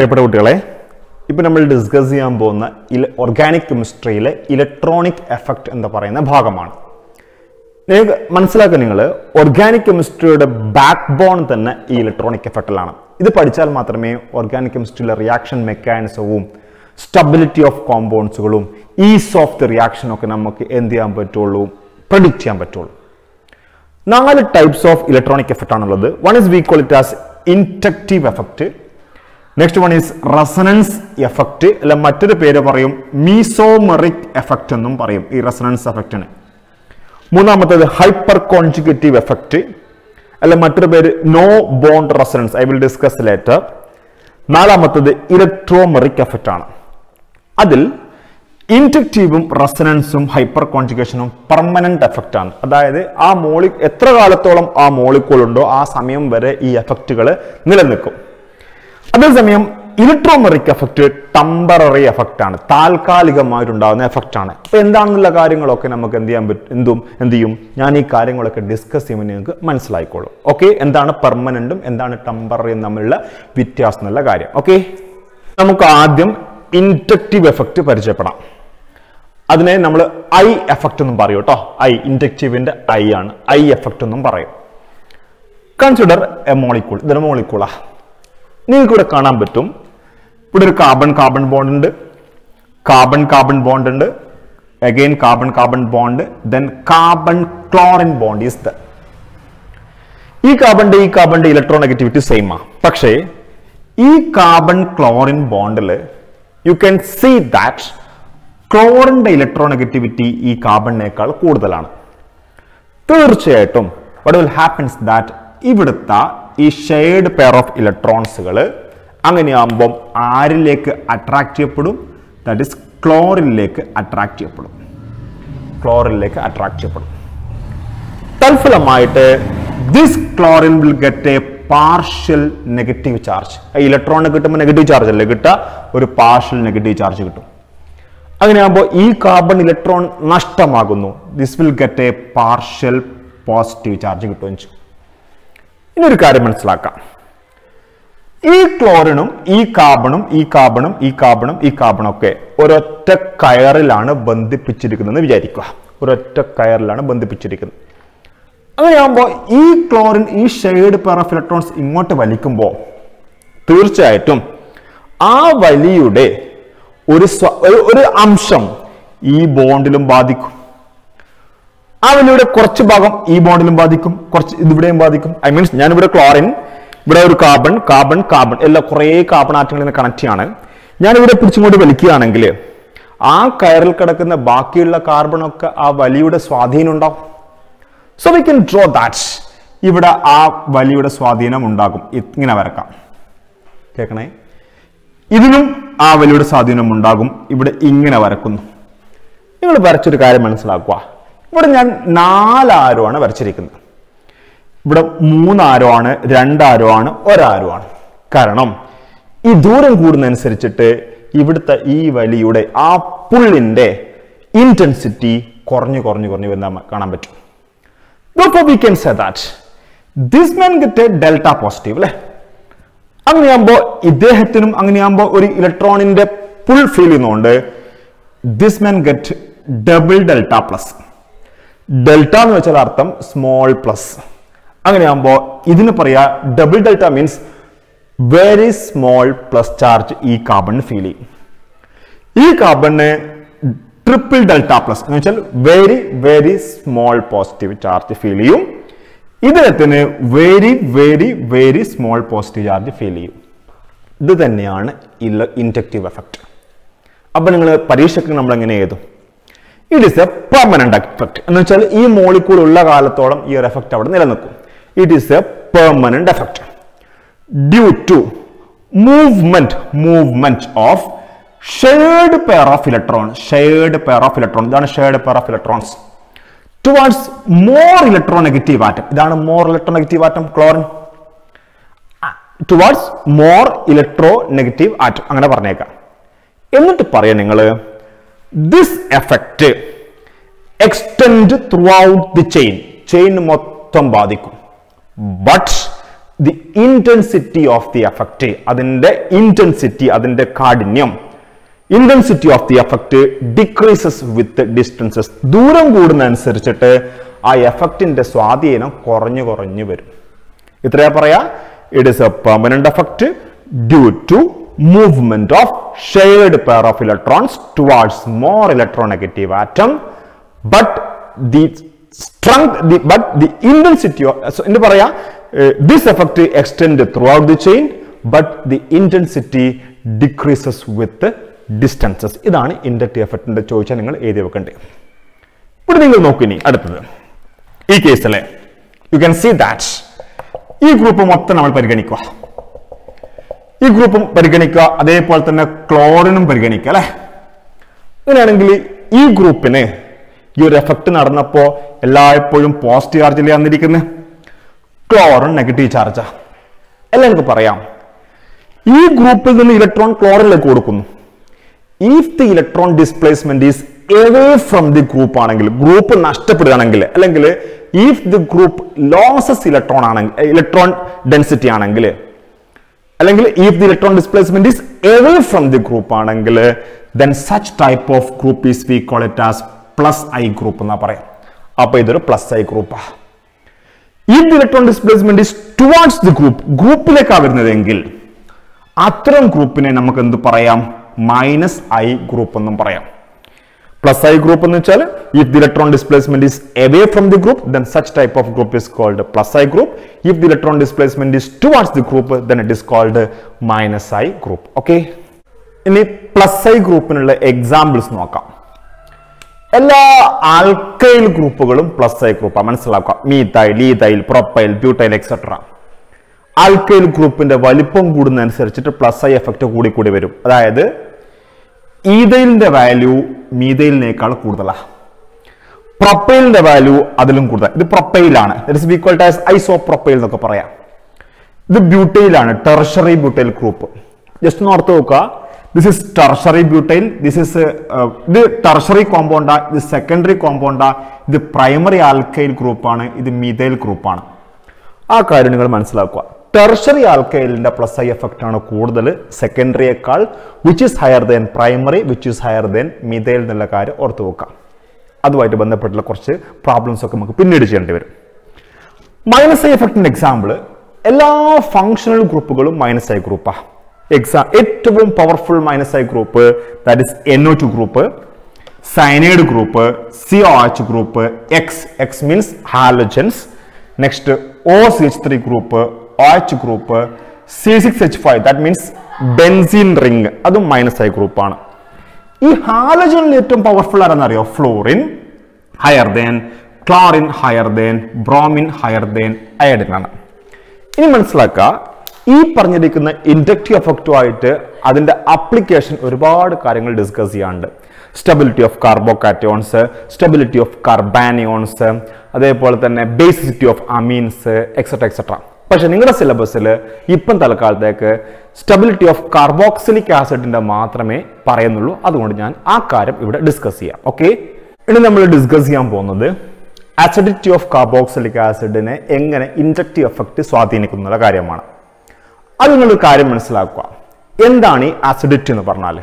പ്രിയപ്പെട്ട കുട്ടികളെ ഇപ്പം നമ്മൾ ഡിസ്കസ് ചെയ്യാൻ പോകുന്ന ഇല ഓർഗാനിക് കെമിസ്ട്രിയിലെ ഇലക്ട്രോണിക് എഫക്റ്റ് എന്ന് പറയുന്ന ഭാഗമാണ്. നിങ്ങൾക്ക് മനസ്സിലാക്കുക നിങ്ങൾ ഓർഗാനിക് കെമിസ്ട്രിയുടെ ബാക്ക് ബോൺ തന്നെ ഈ ഇലക്ട്രോണിക് എഫക്റ്റിലാണ് ഇത് പഠിച്ചാൽ മാത്രമേ ഓർഗാനിക് കെമിസ്ട്രിയിലെ റിയാക്ഷൻ മെക്കാനിസവും സ്റ്റബിലിറ്റി ഓഫ് കോമ്പൗണ്ട്സുകളും ഈസ് ഓഫ് ദി റിയാക്ഷനൊക്കെ നമുക്ക് എന്ത് ചെയ്യാൻ പറ്റുള്ളൂ? പ്രഡിക്റ്റ് ചെയ്യാൻ പറ്റുള്ളൂ. നാല് ടൈപ്സ് ഓഫ് ഇലക്ട്രോണിക് എഫക്റ്റ് ആണുള്ളത്. One is we call it as inductive effect next one is resonance effect അല്ല മറ്റൊരു പേര് പറയും മീസോമെറിക് എഫക്റ്റ് എന്നും പറയും ഈ റെസണൻസ് എഫക്റ്റിന് മൂന്നാമത്തേത് ഹൈപ്പർ കോൺജുഗേറ്റീവ് എഫക്റ്റ് അല്ല മറ്റൊരു പേര് no bond resonance I will discuss later നാലാമത്തേത് ഇലക്ട്രോമെറിക് എഫക്റ്റ് ആണ്. അതിൽ ഇൻഡക്റ്റീവും റെസനൻസും ഹൈപ്പർ കോൺജുഗേഷനും പെർമനന്റ് എഫക്റ്റ് ആണ്. അതായത് ആ മോളി എത്ര കാലത്തോളം ആ മോളിക്കൂൾ ഉണ്ടോ ആ സമയം വരെ ഈ എഫക്റ്റുകൾ നിലനിൽക്കും. അതേസമയം ഇലക്ട്രോമെറിക് എഫക്റ്റ് ടെമ്പററി എഫക്റ്റ് ആണ്. താൽക്കാലികമായിട്ടുണ്ടാകുന്ന എഫക്റ്റ് ആണ്. അപ്പൊ എന്താണെന്നുള്ള കാര്യങ്ങളൊക്കെ നമുക്ക് എന്ത് ചെയ്യാൻ പറ്റും? എന്തും എന്ത് ചെയ്യും? ഞാൻ ഈ കാര്യങ്ങളൊക്കെ ഡിസ്കസ് ചെയ്യുമ്പോൾ നിങ്ങൾക്ക് മനസ്സിലായിക്കോളും. ഓക്കെ എന്താണ് പെർമനന്റും എന്താണ് ടെമ്പററിയും തമ്മിലുള്ള വ്യത്യാസം എന്നുള്ള കാര്യം. ഓക്കെ നമുക്ക് ആദ്യം ഇൻഡക്റ്റീവ് എഫക്റ്റ് പരിചയപ്പെടാം. അതിനെ നമ്മൾ ഐ എഫക്റ്റ് എന്നും പറയും കേട്ടോ. ഐ ഇൻഡക്റ്റീവിന്റെ ഐ ആണ്. ഐ എഫക്റ്റ് എന്നും പറയും. കൺസിഡർ എ മോളിക്കൂൾ ഇതൊരു മോളിക്കൂളാ നിങ്ങൾക്ക് ഇവിടെ കാണാൻ പറ്റും. ഇവിടെ ഒരു കാർബൺ കാർബൺ ബോണ്ട് ഉണ്ട്. കാർബൺ കാർബൺ ബോണ്ട് ഉണ്ട്. Again carbon carbon bond then carbon chlorine bond is the ഈ കാർബണിന്റെ ഈ കാർബണിന്റെ ഇലക്ട്രോൺ നെഗറ്റിവിറ്റി സെയിം ആ. പക്ഷേ ഈ കാർബൺ ക്ലോറിൻ ബോണ്ടിൽ യു ക്യാൻ സീ ദാറ്റ് ക്ലോറിന്റെ ഇലക്ട്രോ നെഗറ്റിവിറ്റി ഈ കാർബണിനേക്കാൾ കൂടുതലാണ്. തീർച്ചയായിട്ടും വട്ട് വിൽ ഹാപ്പൻസ് ദാറ്റ് ഇവിടുത്തെ ഈ ഷെയ്ഡ് പെയർ ഓഫ് ഇലക്ട്രോൺസുകൾ അങ്ങനെയാകുമ്പം ആരിലേക്ക് അട്രാക്ട് ചെയ്യപ്പെടും? ദാറ്റ് ഇസ് ക്ലോറിനിലേക്ക് അട്രാക്ട് ചെയ്യപ്പെടും. ക്ലോറിനിലേക്ക് അട്രാക്ട് ചെയ്യപ്പെടും. തൽഫലമായിട്ട് this chlorine will get a partial negative charge ഇലക്ട്രോണിന് കിട്ടുമ്പോൾ നെഗറ്റീവ് ചാർജ് അല്ലേ കിട്ടുക? ഒരു പാർഷ്യൽ നെഗറ്റീവ് ചാർജ് കിട്ടും. അങ്ങനെയാകുമ്പോൾ ഈ carbon electron നഷ്ടമാകുന്നു. This will get a partial positive charge കിട്ടുകയും ചെയ്യും ഇനി ഒരു കാര്യം മനസ്സിലാക്കാം. ഈ ക്ലോറിനും ഈ കാർബണും ഈ കാർബണും ഈ കാർബണും ഈ കാർബണും ഒക്കെ ഒരൊറ്റ കയറിലാണ് ബന്ധിപ്പിച്ചിരിക്കുന്നതെന്ന് വിചാരിക്കുക. ഒരൊറ്റ കയറിലാണ് ബന്ധിപ്പിച്ചിരിക്കുന്നത്. അങ്ങനെയാകുമ്പോൾ ഈ ക്ലോറിൻ ഈ ഷെയ്ഡ് പെർ ഓഫ് ഇലക്ട്രോൺസ് ഇങ്ങോട്ട് വലിക്കുമ്പോൾ തീർച്ചയായിട്ടും ആ വലിയുടെ ഒരു- ഒരു അംശം ഈ ബോണ്ടിലും ബാധിക്കും. വലിയുടെ കുറച്ച് ഭാഗം ഈ ബോണ്ടിലും ബാധിക്കും കുറച്ച് ഇതിവിടെയും ബാധിക്കും. ഐ മീൻസ് ഞാനിവിടെ ക്ലോറിൻ ഇവിടെ ഒരു കാർബൺ കാർബൺ കാർബൺ എല്ലാം കുറേ കാർബൺ ആറ്റങ്ങളിൽ കണക്ട് ചെയ്യാണ്. ഞാനിവിടെ പിടിച്ചിങ്ങോട്ട് വലിക്കുകയാണെങ്കിൽ ആ കയറിൽ കിടക്കുന്ന ബാക്കിയുള്ള കാർബൺ ഒക്കെ ആ വലിയുടെ സ്വാധീനം ഉണ്ടാവും so we can draw that ഇവിടെ ആ വലിയുടെ സ്വാധീനം ഉണ്ടാകും. ഇങ്ങനെ വരക്കാം. കേൾക്കണേ? ഇതിനും ആ വലിയുടെ സ്വാധീനം ഉണ്ടാകും. ഇവിടെ ഇങ്ങനെ വരക്കുന്നു. നിങ്ങൾ വരച്ചൊരു കാര്യം മനസ്സിലാക്കുക. ഇവിടെ ഞാൻ നാലാരോ ആണ് വരച്ചിരിക്കുന്നത്. ഇവിടെ മൂന്നാരോ ആണ് രണ്ടാരോ ആണ് ഒരാരോ ആണ് കാരണം ഈ ദൂരം കൂടുന്നതനുസരിച്ചിട്ട് ഇവിടുത്തെ ഈ വലിയുടെ ആ പുള്ളിന്റെ ഇന്റൻസിറ്റി കുറഞ്ഞു കുറഞ്ഞു കുറഞ്ഞു വരുന്ന കാണാൻ പറ്റും. We can say that this man get delta positive അല്ലേ? അങ്ങനെയാകുമ്പോൾ ഇദ്ദേഹത്തിനും അങ്ങനെയാകുമ്പോൾ ഒരു ഇലക്ട്രോണിന്റെ പുൾ ഫീൽ ചെയ്യുന്നതുകൊണ്ട് this man get double delta plus delta എന്ന് വെച്ചാൽ അർത്ഥം സ്മോൾ പ്ലസ് അങ്ങനെയാകുമ്പോൾ ഇതിന് പറയാ double delta means very small plus charge ഈ കാർബൺ ഫീൽ ചെയ്യും ഈ കാർബണിന് ട്രിപ്പിൾ ഡെൽറ്റ പ്ലസ് എന്ന് വെച്ചാൽ very very small positive charge feel ചെയ്യും. ഇതിനത്തിന് very very very small positive charge feel ചെയ്യും. ഇത് തന്നെയാണ് ഇൻഡക്റ്റീവ് എഫക്റ്റ് അപ്പൊ നിങ്ങൾ പരീക്ഷയ്ക്ക് നമ്മൾ എങ്ങനെ എഴുതും? It is a permanent effect എന്ന് വെച്ചാൽ ഈ മോളിക്കൂൾ ഉള്ള കാലത്തോളം ഈ ഒരു എഫക്റ്റ് അവിടെ നിലനിൽക്കും. It is a permanent effect due to movement movement of shared pair of electron shared pair of electron ഇതാണ് shared pair of electrons towards more electronegative atom ഇതാണ് more electronegative atom chlorine towards more electronegative atom അങ്ങനെ പറഞ്ഞേക്കാം. എന്നിട്ട് പറയാം നിങ്ങൾ this effect extend throughout the chain chain മൊത്തം ബാധിക്കും. But the intensity of the effect അതിന്റെ ഇന്റൻസിറ്റി അതിന്റെ കാഠിന്യം intensity of the effect decreases with distances ദൂരം കൂടുന്നതനുസരിച്ചിട്ട് ആ എഫക്റ്റിന്റെ സ്വാധീനം കുറഞ്ഞു കുറഞ്ഞു വരും. ഇത്രയാ പറയാ. It is a permanent effect due to movement of shared pair of electrons towards more electronegative atom but the strength the but the intensity എന്ന് പറയാ this effect extend throughout the chain but the intensity decreases with distances ഇതാണ് inductive എഫക്റ്റിന്റെ ചോദിച്ചാൽ നിങ്ങൾ എഴുതി വെക്കേണ്ടത് ഇവിടെ നിങ്ങൾ നോക്കിനി അടുത്തത്. ഈ കേസിലെ യു ക്യാൻ സീ ദാറ്റ് ഈ ഗ്രൂപ്പ് മൊത്തം നമ്മൾ പരിഗണിക്കുക. ഈ ഗ്രൂപ്പും പരിഗണിക്കുക അതേപോലെ തന്നെ ക്ലോറിനും പരിഗണിക്കുക അല്ലെ? അങ്ങനെയാണെങ്കിൽ ഈ ഗ്രൂപ്പിന് ഈ ഒരു എഫക്ട് നടന്നപ്പോ എല്ലായ്പ്പോഴും പോസിറ്റീവ് ചാർജിൽ വന്നിരിക്കുന്നത് ക്ലോറിൻ നെഗറ്റീവ് ചാർജാ അല്ല എനിക്ക് പറയാം. ഈ ഗ്രൂപ്പിൽ നിന്ന് ഇലക്ട്രോൺ ക്ലോറിനിലേക്ക് കൊടുക്കുന്നു. If the electron displacement is away from the group ആണെങ്കിൽ ഗ്രൂപ്പ് നഷ്ടപ്പെടുകയാണെങ്കിൽ അല്ലെങ്കിൽ if the group loses electron ആണെങ്കിൽ ഇലക്ട്രോൺ ഡെൻസിറ്റി ആണെങ്കിൽ അല്ലെങ്കിൽ if the electron displacement is away from the group ആണെങ്കിൽ then such type of group is we call it as plus I group എന്നാ പറയാം. അപ്പൊ ഇതൊരു plus I ഗ്രൂപ്പാ if the electron displacement is towards the group ഗ്രൂപ്പിലേക്കാണ് വരുന്നതെങ്കിൽ അത്തരം ഗ്രൂപ്പിനെ നമുക്ക് എന്ത് പറയാം? മൈനസ് ഐ ഗ്രൂപ്പ് എന്നും പറയാം. പ്ലസ് ഐ ഗ്രൂപ്പ് എന്ന് വെച്ചാൽ if the electron displacement is away from the group then such type of group is called plus I group if the electron displacement is towards the group then it is called minus I group okay ഇനി plus I ഗ്രൂപ്പിനുള്ള examples നോക്കാം. എല്ലാ alkyl ഗ്രൂപ്പുകളും plus I ഗ്രൂപ്പാണ് മനസ്സിലാക്കുക. Methyl ethyl propyl butyl etcetera alkyl ഗ്രൂപ്പിന്റെ വലിപ്പം കൂടുന്നതനുസരിച്ചിട്ട് plus I effect കൂടി കൂടി വരും. അതായത് ഈതൈലിന്റെ വാല്യൂ മീതയിലിനേക്കാൾ കൂടുതലാണ് പ്രൊപ്പൈലിന്റെ വാല്യൂ അതിലും കൂടുതൽ ഇത് പ്രൊപ്പൈലാണ് ഈക്വൽ ടു ഐസോ പ്രൊപ്പൈൽ എന്നൊക്കെ പറയാം. ഇത് ബ്യൂട്ടൈലാണ്. ടെർഷറി ബ്യൂട്ടൈൽ ഗ്രൂപ്പ് ജസ്റ്റ് ഒന്ന് ഓർത്ത് നോക്കുക. This is tertiary butyl this is ഇത് ടെർഷറി കോമ്പൗണ്ടാ ഇത് സെക്കൻഡറി കോമ്പൗണ്ടാ ഇത് പ്രൈമറി ആൽക്കൈൽ ഗ്രൂപ്പാണ് ഇത് മീതൈൽ ഗ്രൂപ്പാണ് ആ കാര്യം നിങ്ങൾ മനസ്സിലാക്കുക. ടെർഷറി ആൽക്കൈലിന്റെ പ്ലസ് ഐ എഫക്റ്റ് ആണ് കൂടുതൽ സെക്കൻഡറിയേക്കാൾ which is higher than primary which is higher than methyl എന്നുള്ള കാര്യം ഓർത്തു വെക്കാം അതുമായിട്ട് ബന്ധപ്പെട്ടുള്ള കുറച്ച് പ്രോബ്ലംസ് ഒക്കെ നമുക്ക് പിന്നീട് ചെയ്യേണ്ടി വരും. മൈനസ് ഐ എഫക്റ്റിന്റെ എക്സാമ്പിൾ എല്ലാ ഫങ്ഷണൽ ഗ്രൂപ്പുകളും മൈനസ് ഐ ഗ്രൂപ്പാണ് എക്സാം ഏറ്റവും powerful minus I group that is N O two group cyanide group C O H group X X means halogens next O C H three group H group C six H five that means benzene ring അതും minus I ഗ്രൂപ്പാണ് ഈ ഹാലജനിൽ ഏറ്റവും powerful ആരെന്നറിയോ? Fluorine higher than chlorine higher than bromine higher than iodine ആണ്. ഇനി മനസ്സിലാക്കുക ഈ പറഞ്ഞിരിക്കുന്ന ഇൻഡക്റ്റീവ് എഫക്റ്റുമായിട്ട് അതിന്റെ അപ്ലിക്കേഷൻ ഒരുപാട് കാര്യങ്ങൾ ഡിസ്കസ് ചെയ്യാറുണ്ട് stability of carbocations stability of carbanions അതേപോലെ തന്നെ basicity of amines etcetera etcetera പക്ഷെ നിങ്ങളുടെ സിലബസിൽ ഇപ്പം തൽക്കാലത്തേക്ക് സ്റ്റെബിലിറ്റി ഓഫ് കാർബോക്സിലിക് ആസിഡിന്റെ മാത്രമേ പറയുന്നുള്ളൂ. അതുകൊണ്ട് ഞാൻ ആ കാര്യം ഇവിടെ ഡിസ്കസ് ചെയ്യാം. ഓക്കെ ഇനി നമ്മൾ ഡിസ്കസ് ചെയ്യാൻ പോകുന്നത് അസിഡിറ്റി ഓഫ് കാർബോക്സിലിക് ആസിഡിനെ എങ്ങനെ ഇൻജക്റ്റീവ് എഫക്റ്റ് സ്വാധീനിക്കുന്ന കാര്യമാണ്. അത് നിങ്ങളൊരു കാര്യം മനസ്സിലാക്കുക. എന്താണ് ഈ അസിഡിറ്റി എന്ന് പറഞ്ഞാൽ?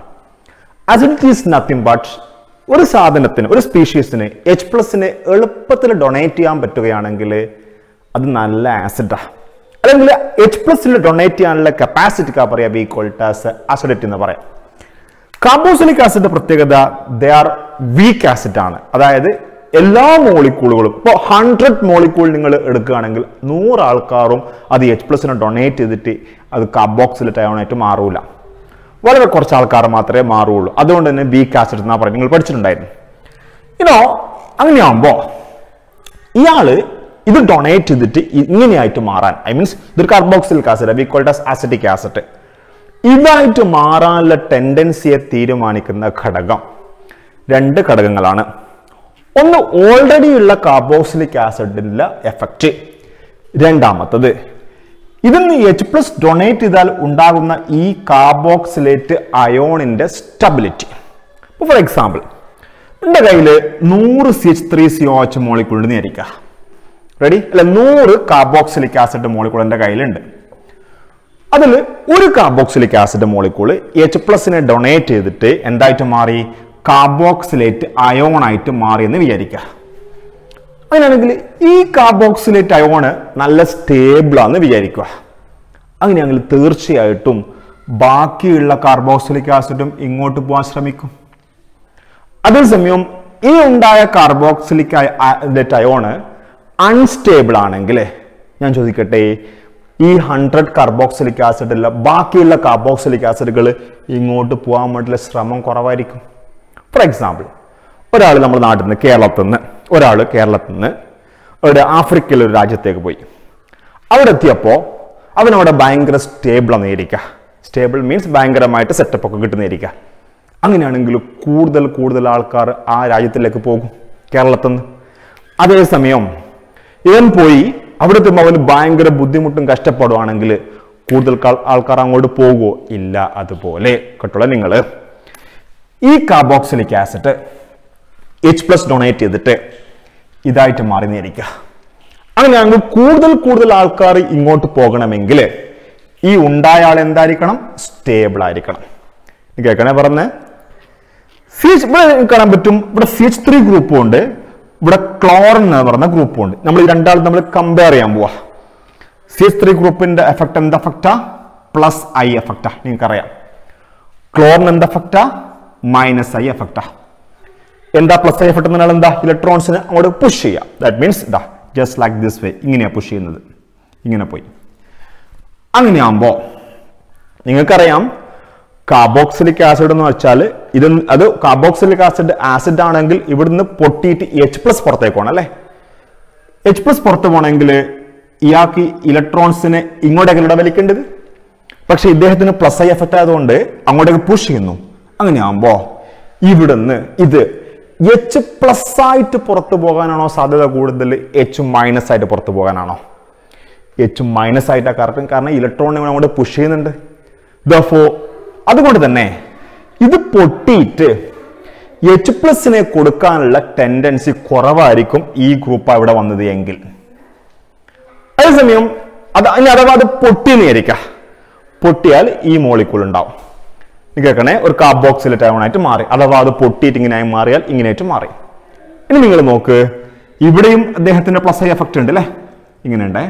അസിഡിറ്റി ഈസ് നത്തിങ് ബട്ട് ഒരു സാധനത്തിന് ഒരു സ്പീഷീസിന് എച്ച് പ്ലസിന് എളുപ്പത്തിൽ ഡൊണേറ്റ് ചെയ്യാൻ പറ്റുകയാണെങ്കിൽ അത് നല്ല ആസിഡാണ് അല്ലെങ്കിൽ എച്ച് പ്ലസിൽ ഡൊണേറ്റ് ചെയ്യാനുള്ള കപ്പാസിറ്റിക്കാ പറയാം ബി കോൾട്ടാസ് അസിഡിറ്റി എന്ന് പറയാം. കാർബോസിലിക് ആസിഡ് പ്രത്യേകത ദേ ആർ വീക്ക് ആസിഡ് ആണ്. അതായത് എല്ലാ മോളിക്കൂളുകളും ഇപ്പോൾ ഹൺഡ്രഡ് മോളിക്കൂൾ നിങ്ങൾ എടുക്കുകയാണെങ്കിൽ നൂറ് ആൾക്കാരും അത് എച്ച് പ്ലസിന് ഡൊണേറ്റ് ചെയ്തിട്ട് അത് കാർബോക്സിലേറ്റ് അയോണായിട്ട് മാറൂല. വളരെ കുറച്ച് ആൾക്കാർ മാത്രമേ മാറുകയുള്ളൂ അതുകൊണ്ട് തന്നെ വീക്ക് ആസിഡ് എന്നാ പറയുന്നത് നിങ്ങൾ പഠിച്ചിട്ടുണ്ടായിരുന്നു. ഇനോ അങ്ങനെയാകുമ്പോൾ ഇയാൾ ഇത് ഡൊണേറ്റ് ചെയ്തിട്ട് ഇങ്ങനെയായിട്ട് മാറാൻ. ഐ മീൻസ് ഇതൊരു carboxylic acid we called as acidic acid ഇതായിട്ട് മാറാനുള്ള ടെൻഡൻസിയെ തീരുമാനിക്കുന്ന ഘടകം രണ്ട് ഘടകങ്ങളാണ്. ഒന്ന് ഓൾറെഡി ഉള്ള കാർബോക്സിലിക് ആസിഡിന്റെ എഫക്റ്റ് രണ്ടാമത്തത് ഇതിന്ന് എച്ച് പ്ലസ് ഡൊണേറ്റ് ചെയ്താൽ ഉണ്ടാകുന്ന ഈ കാർബോക്സിലേറ്റ് അയോണിന്റെ സ്റ്റബിലിറ്റി ഇപ്പോൾ ഫോർ എക്സാമ്പിൾ എന്റെ കയ്യിൽ നൂറ് C H three C O H മോളിക്കുണ്ടെന്ന് വിചാരിക്കുക റെഡി അല്ല നൂറ് കാർബോക്സിലിക് ആസിഡ് മോളിക്കൂൾ കയ്യിലുണ്ട്. അതിൽ ഒരു കാർബോക്സിലിക് ആസിഡ് മോളിക്കൂൾ എച്ച് പ്ലസിനെ ഡൊണേറ്റ് ചെയ്തിട്ട് എന്തായിട്ട് മാറി? കാർബോക്സിലേറ്റ് അയോൺ ആയിട്ട് മാറി എന്ന് വിചാരിക്കുക. അങ്ങനെയാണെങ്കിൽ ഈ കാർബോക്സിലേറ്റ് അയോണ് നല്ല സ്റ്റേബിൾ ആണെന്ന് വിചാരിക്കുക. അങ്ങനെയാണെങ്കിൽ തീർച്ചയായിട്ടും ബാക്കിയുള്ള കാർബോക്സിലിക് ആസിഡും ഇങ്ങോട്ട് പോകാൻ ശ്രമിക്കും. അതേസമയം ഈ ഉണ്ടായ കാർബോക്സിലിക് അയോണ് അൺസ്റ്റേബിൾ ആണെങ്കിൽ ഞാൻ ചോദിക്കട്ടെ ഈ ഹൺഡ്രഡ് കാർബോക്സിലിക് ആസിഡുള്ള ബാക്കിയുള്ള കാർബോക്സിലിക് ആസിഡുകൾ ഇങ്ങോട്ട് പോകാൻ വേണ്ടിയുള്ള ശ്രമം കുറവായിരിക്കും. ഫോർ എക്സാമ്പിൾ ഒരാൾ നമ്മുടെ നാട്ടിൽ നിന്ന് കേരളത്തിൽ നിന്ന് ഒരാൾ കേരളത്തിൽ നിന്ന് ഒരു ആഫ്രിക്കയിലെ ഒരു രാജ്യത്തേക്ക് പോയി. അവിടെ എത്തിയപ്പോൾ അവനവിടെ ഭയങ്കര സ്റ്റേബിൾ ആയിരിക്കുക സ്റ്റേബിൾ മീൻസ് ഭയങ്കരമായിട്ട് സെറ്റപ്പ് ഒക്കെ കിട്ടുന്നതായിരിക്കുക അങ്ങനെയാണെങ്കിൽ കൂടുതൽ കൂടുതൽ ആൾക്കാർ ആ രാജ്യത്തിലേക്ക് പോകും കേരളത്തിൽ നിന്ന് അതേസമയം ഇവൻ പോയി അവിടെ എത്തുമ്പോൾ അവന് ഭയങ്കര ബുദ്ധിമുട്ടും കഷ്ടപ്പെടുവാണെങ്കിൽ കൂടുതൽ ആൾക്കാർ അങ്ങോട്ട് പോകുമോ ഇല്ല അതുപോലെ. കേട്ടോളെ നിങ്ങൾ ഈ carboxylic acid H plus donate ചെയ്തിട്ട് ഇതായിട്ട് മാറി നേരിക്കുക അങ്ങനെയാണെങ്കിൽ കൂടുതൽ കൂടുതൽ ആൾക്കാർ ഇങ്ങോട്ട് പോകണമെങ്കിൽ ഈ ഉണ്ടായ ആൾ എന്തായിരിക്കണം? സ്റ്റേബിൾ ആയിരിക്കണം. കേൾക്കണേ പറഞ്ഞ്? സി ഇവിടെ കാണാൻ പറ്റും. ഇവിടെ സി എച്ച് ത്രീ ഗ്രൂപ്പും ഉണ്ട്. ഇവിടെ ക്ലോറിൻ എന്ന് പറയുന്ന ഗ്രൂപ്പും ഉണ്ട്. നമ്മൾ ഈ രണ്ടാളും നമ്മൾ കമ്പയർ ചെയ്യാൻ പോവാ. സി എസ് ത്രീ ഗ്രൂപ്പിന്റെ എഫക്ട് എന്ത് എഫക്റ്റാ പ്ലസ് ഐ എഫക്റ്റാ നിങ്ങൾക്കറിയാം. ക്ലോറിൻ എന്ത് എഫക്റ്റാ മൈനസ് ഐ എഫക്റ്റാ എന്താ പ്ലസ് ഐ എഫക്ട് എന്നാൽ എന്താ? ഇലക്ട്രോൺസിനെ അങ്ങോട്ട് പുഷ് ചെയ്യാം. ദാറ്റ് മീൻസ് ഇതാ ജസ്റ്റ് ലൈക്ക് ദിസ് വേ ഇങ്ങനെയാ പുഷ് ചെയ്യുന്നത്. ഇങ്ങനെ പോയി. അങ്ങനെയാകുമ്പോൾ നിങ്ങൾക്കറിയാം കാർബോക്സിലിക് ആസിഡ് എന്ന് വെച്ചാൽ ഇത് അത് കാർബോക്സിലിക് ആസിഡ് ആസിഡ് ആണെങ്കിൽ ഇവിടുന്ന് പൊട്ടിയിട്ട് എച്ച് പ്ലസ് പുറത്തേക്ക് പോകണം അല്ലേ? എച്ച് പ്ലസ് പുറത്ത് പോകണമെങ്കിൽ ഇയാൾക്ക് ഇലക്ട്രോൺസിനെ ഇങ്ങോട്ടേക്കല്ല വലിക്കേണ്ടത്? പക്ഷെ ഇദ്ദേഹത്തിന് പ്ലസ് ഐ എഫക്റ്റ് ആയതുകൊണ്ട് അങ്ങോട്ടേക്ക് പുഷ് ചെയ്യുന്നു. അങ്ങനെയാകുമ്പോൾ ഇവിടുന്ന് ഇത് എച്ച് പ്ലസ് ആയിട്ട് പുറത്തു പോകാനാണോ സാധ്യത കൂടുതൽ? എച്ച് മൈനസ് ആയിട്ട് പുറത്തു പോകാനാണോ? എച്ച് മൈനസ് ആയിട്ടാണ് കറക്റ്റ് കാരണം ഇലക്ട്രോണിനെ അങ്ങോട്ട് പുഷ് ചെയ്യുന്നുണ്ട്. ദഫോ അതുകൊണ്ട് തന്നെ ഇത് പൊട്ടിയിട്ട് എച്ച് പ്ലസിനെ കൊടുക്കാനുള്ള ടെൻഡൻസി കുറവായിരിക്കും ഈ ഗ്രൂപ്പ് അവിടെ വന്നത് എങ്കിൽ. അതേസമയം അത് ഇനി അഥവാ അത് പൊട്ടിയെന്ന് വിചാരിക്കാം. പൊട്ടിയാൽ ഈ മോളിക്കൂൾ ഉണ്ടാവും. കേൾക്കണേ ഒരു കാബ് ബോക്സിലെ ടൈമായിട്ട് മാറി. അഥവാ അത് പൊട്ടിയിട്ട് ഇങ്ങനെ മാറിയാൽ ഇങ്ങനെയായിട്ട് മാറി. ഇനി നിങ്ങൾ നോക്ക് ഇവിടെയും അദ്ദേഹത്തിന്റെ പ്ലസ് ഐ എഫക്റ്റ് ഉണ്ട് അല്ലേ ഇങ്ങനെ ഉണ്ടേ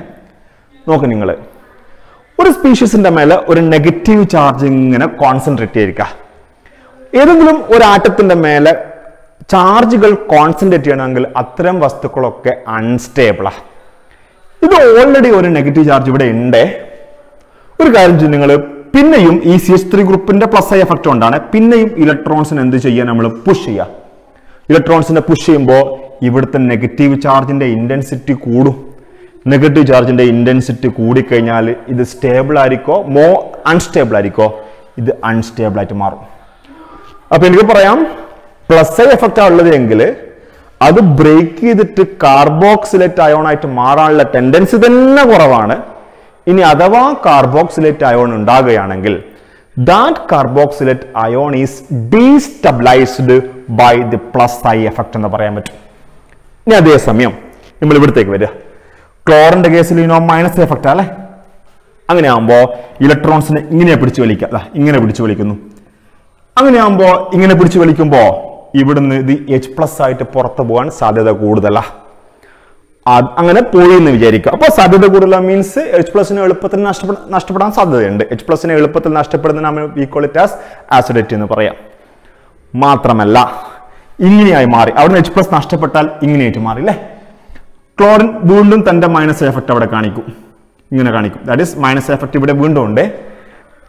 നോക്ക് നിങ്ങൾ. ഒരു സ്പീഷ്യസിന്റെ മേലെ ഒരു നെഗറ്റീവ് ചാർജ് ഇങ്ങനെ കോൺസെൻട്രേറ്റ് ചെയ്തിരിക്കുക ഏതെങ്കിലും ഒരു ആറ്റത്തിന്റെ മേലെ ചാർജുകൾ കോൺസെൻട്രേറ്റ് ചെയ്യണമെങ്കിൽ അത്തരം വസ്തുക്കളൊക്കെ അൺസ്റ്റേബിളാ ഇത് ഓൾറെഡി ഒരു നെഗറ്റീവ് ചാർജ് ഇവിടെ ഉണ്ട്. ഒരു കാര്യം നിങ്ങൾ പിന്നെയും ഈ സി എസ് ത്രീ ഗ്രൂപ്പിന്റെ പ്ലസ് ഐ എഫക്റ്റ് കൊണ്ടാണ് പിന്നെയും ഇലക്ട്രോൺസിന് എന്ത് ചെയ്യാൻ നമ്മൾ പുഷ് ചെയ്യുക ഇലക്ട്രോൺസിനെ പുഷ് ചെയ്യുമ്പോൾ ഇവിടുത്തെ നെഗറ്റീവ് ചാർജിന്റെ ഇന്റൻസിറ്റി കൂടും. നെഗറ്റീവ് ചാർജിന്റെ ഇന്റൻസിറ്റി കൂടിക്കഴിഞ്ഞാൽ ഇത് സ്റ്റേബിൾ ആയിരിക്കോ? മോ അൺസ്റ്റേബിൾ ആയിരിക്കോ? ഇത് അൺസ്റ്റേബിൾ ആയിട്ട് മാറും. അപ്പോൾ എനിക്ക് പറയാം പ്ലസ് ഐ എഫക്റ്റ് ഉള്ളത് എങ്കിൽ അത് ബ്രേക്ക് ചെയ്തിട്ട് കാർബോക്സിലേറ്റ് അയോൺ ആയിട്ട് മാറാനുള്ള ടെൻഡൻസി തന്നെ കുറവാണ്. ഇനി അഥവാ carboxylate ion ഉണ്ടാകുകയാണെങ്കിൽ that carboxylate ion is destabilized by the plus I effect എന്ന് പറയാൻ പറ്റും. ഇനി അതേസമയം നമ്മൾ ഇവിടത്തേക്ക് വരിക. ക്ലോറിന്റെ കേസിൽ ഇനോ മൈനസ് എഫക്റ്റ് അല്ലേ? അങ്ങനെ ആകുമ്പോൾ ഇലക്ട്രോൺസിനെ ഇങ്ങനെ പിടിച്ച് വലിക്കുക അല്ല ഇങ്ങനെ പിടിച്ച് വലിക്കുന്നു. അങ്ങനെയാകുമ്പോൾ ഇങ്ങനെ പിടിച്ച് വലിക്കുമ്പോൾ ഇവിടുന്ന് ഇത് എച്ച് പ്ലസ് ആയിട്ട് പുറത്ത് പോകാൻ സാധ്യത കൂടുതലാ. ആ- അങ്ങനെ പോയി എന്ന് വിചാരിക്കുക. അപ്പോൾ സാധ്യത കൂടുതലാണ് മീൻസ് എച്ച് പ്ലസിന് എളുപ്പത്തിൽ നഷ്ടപ്പെടാൻ നഷ്ടപ്പെടാൻ സാധ്യതയുണ്ട്. എച്ച് പ്ലസിനെ എളുപ്പത്തിൽ നഷ്ടപ്പെടുന്ന നമ്മൾ ഈക്വളിറ്റ് ആസ് ആസിഡിറ്റി എന്ന് പറയാം. മാത്രമല്ല ഇങ്ങനെയായി മാറി. അവിടുന്ന് എച്ച് പ്ലസ് നഷ്ടപ്പെട്ടാൽ ഇങ്ങനെയായിട്ട് മാറി അല്ലേ? ക്ലോറിൻ വീണ്ടും തന്റെ മൈനസ് എഫക്റ്റ് അവിടെ കാണിക്കും. ഇങ്ങനെ കാണിക്കും. ദാറ്റ് ഈസ് മൈനസ് എഫക്റ്റ് ഇവിടെ വീണ്ടും ഉണ്ട്.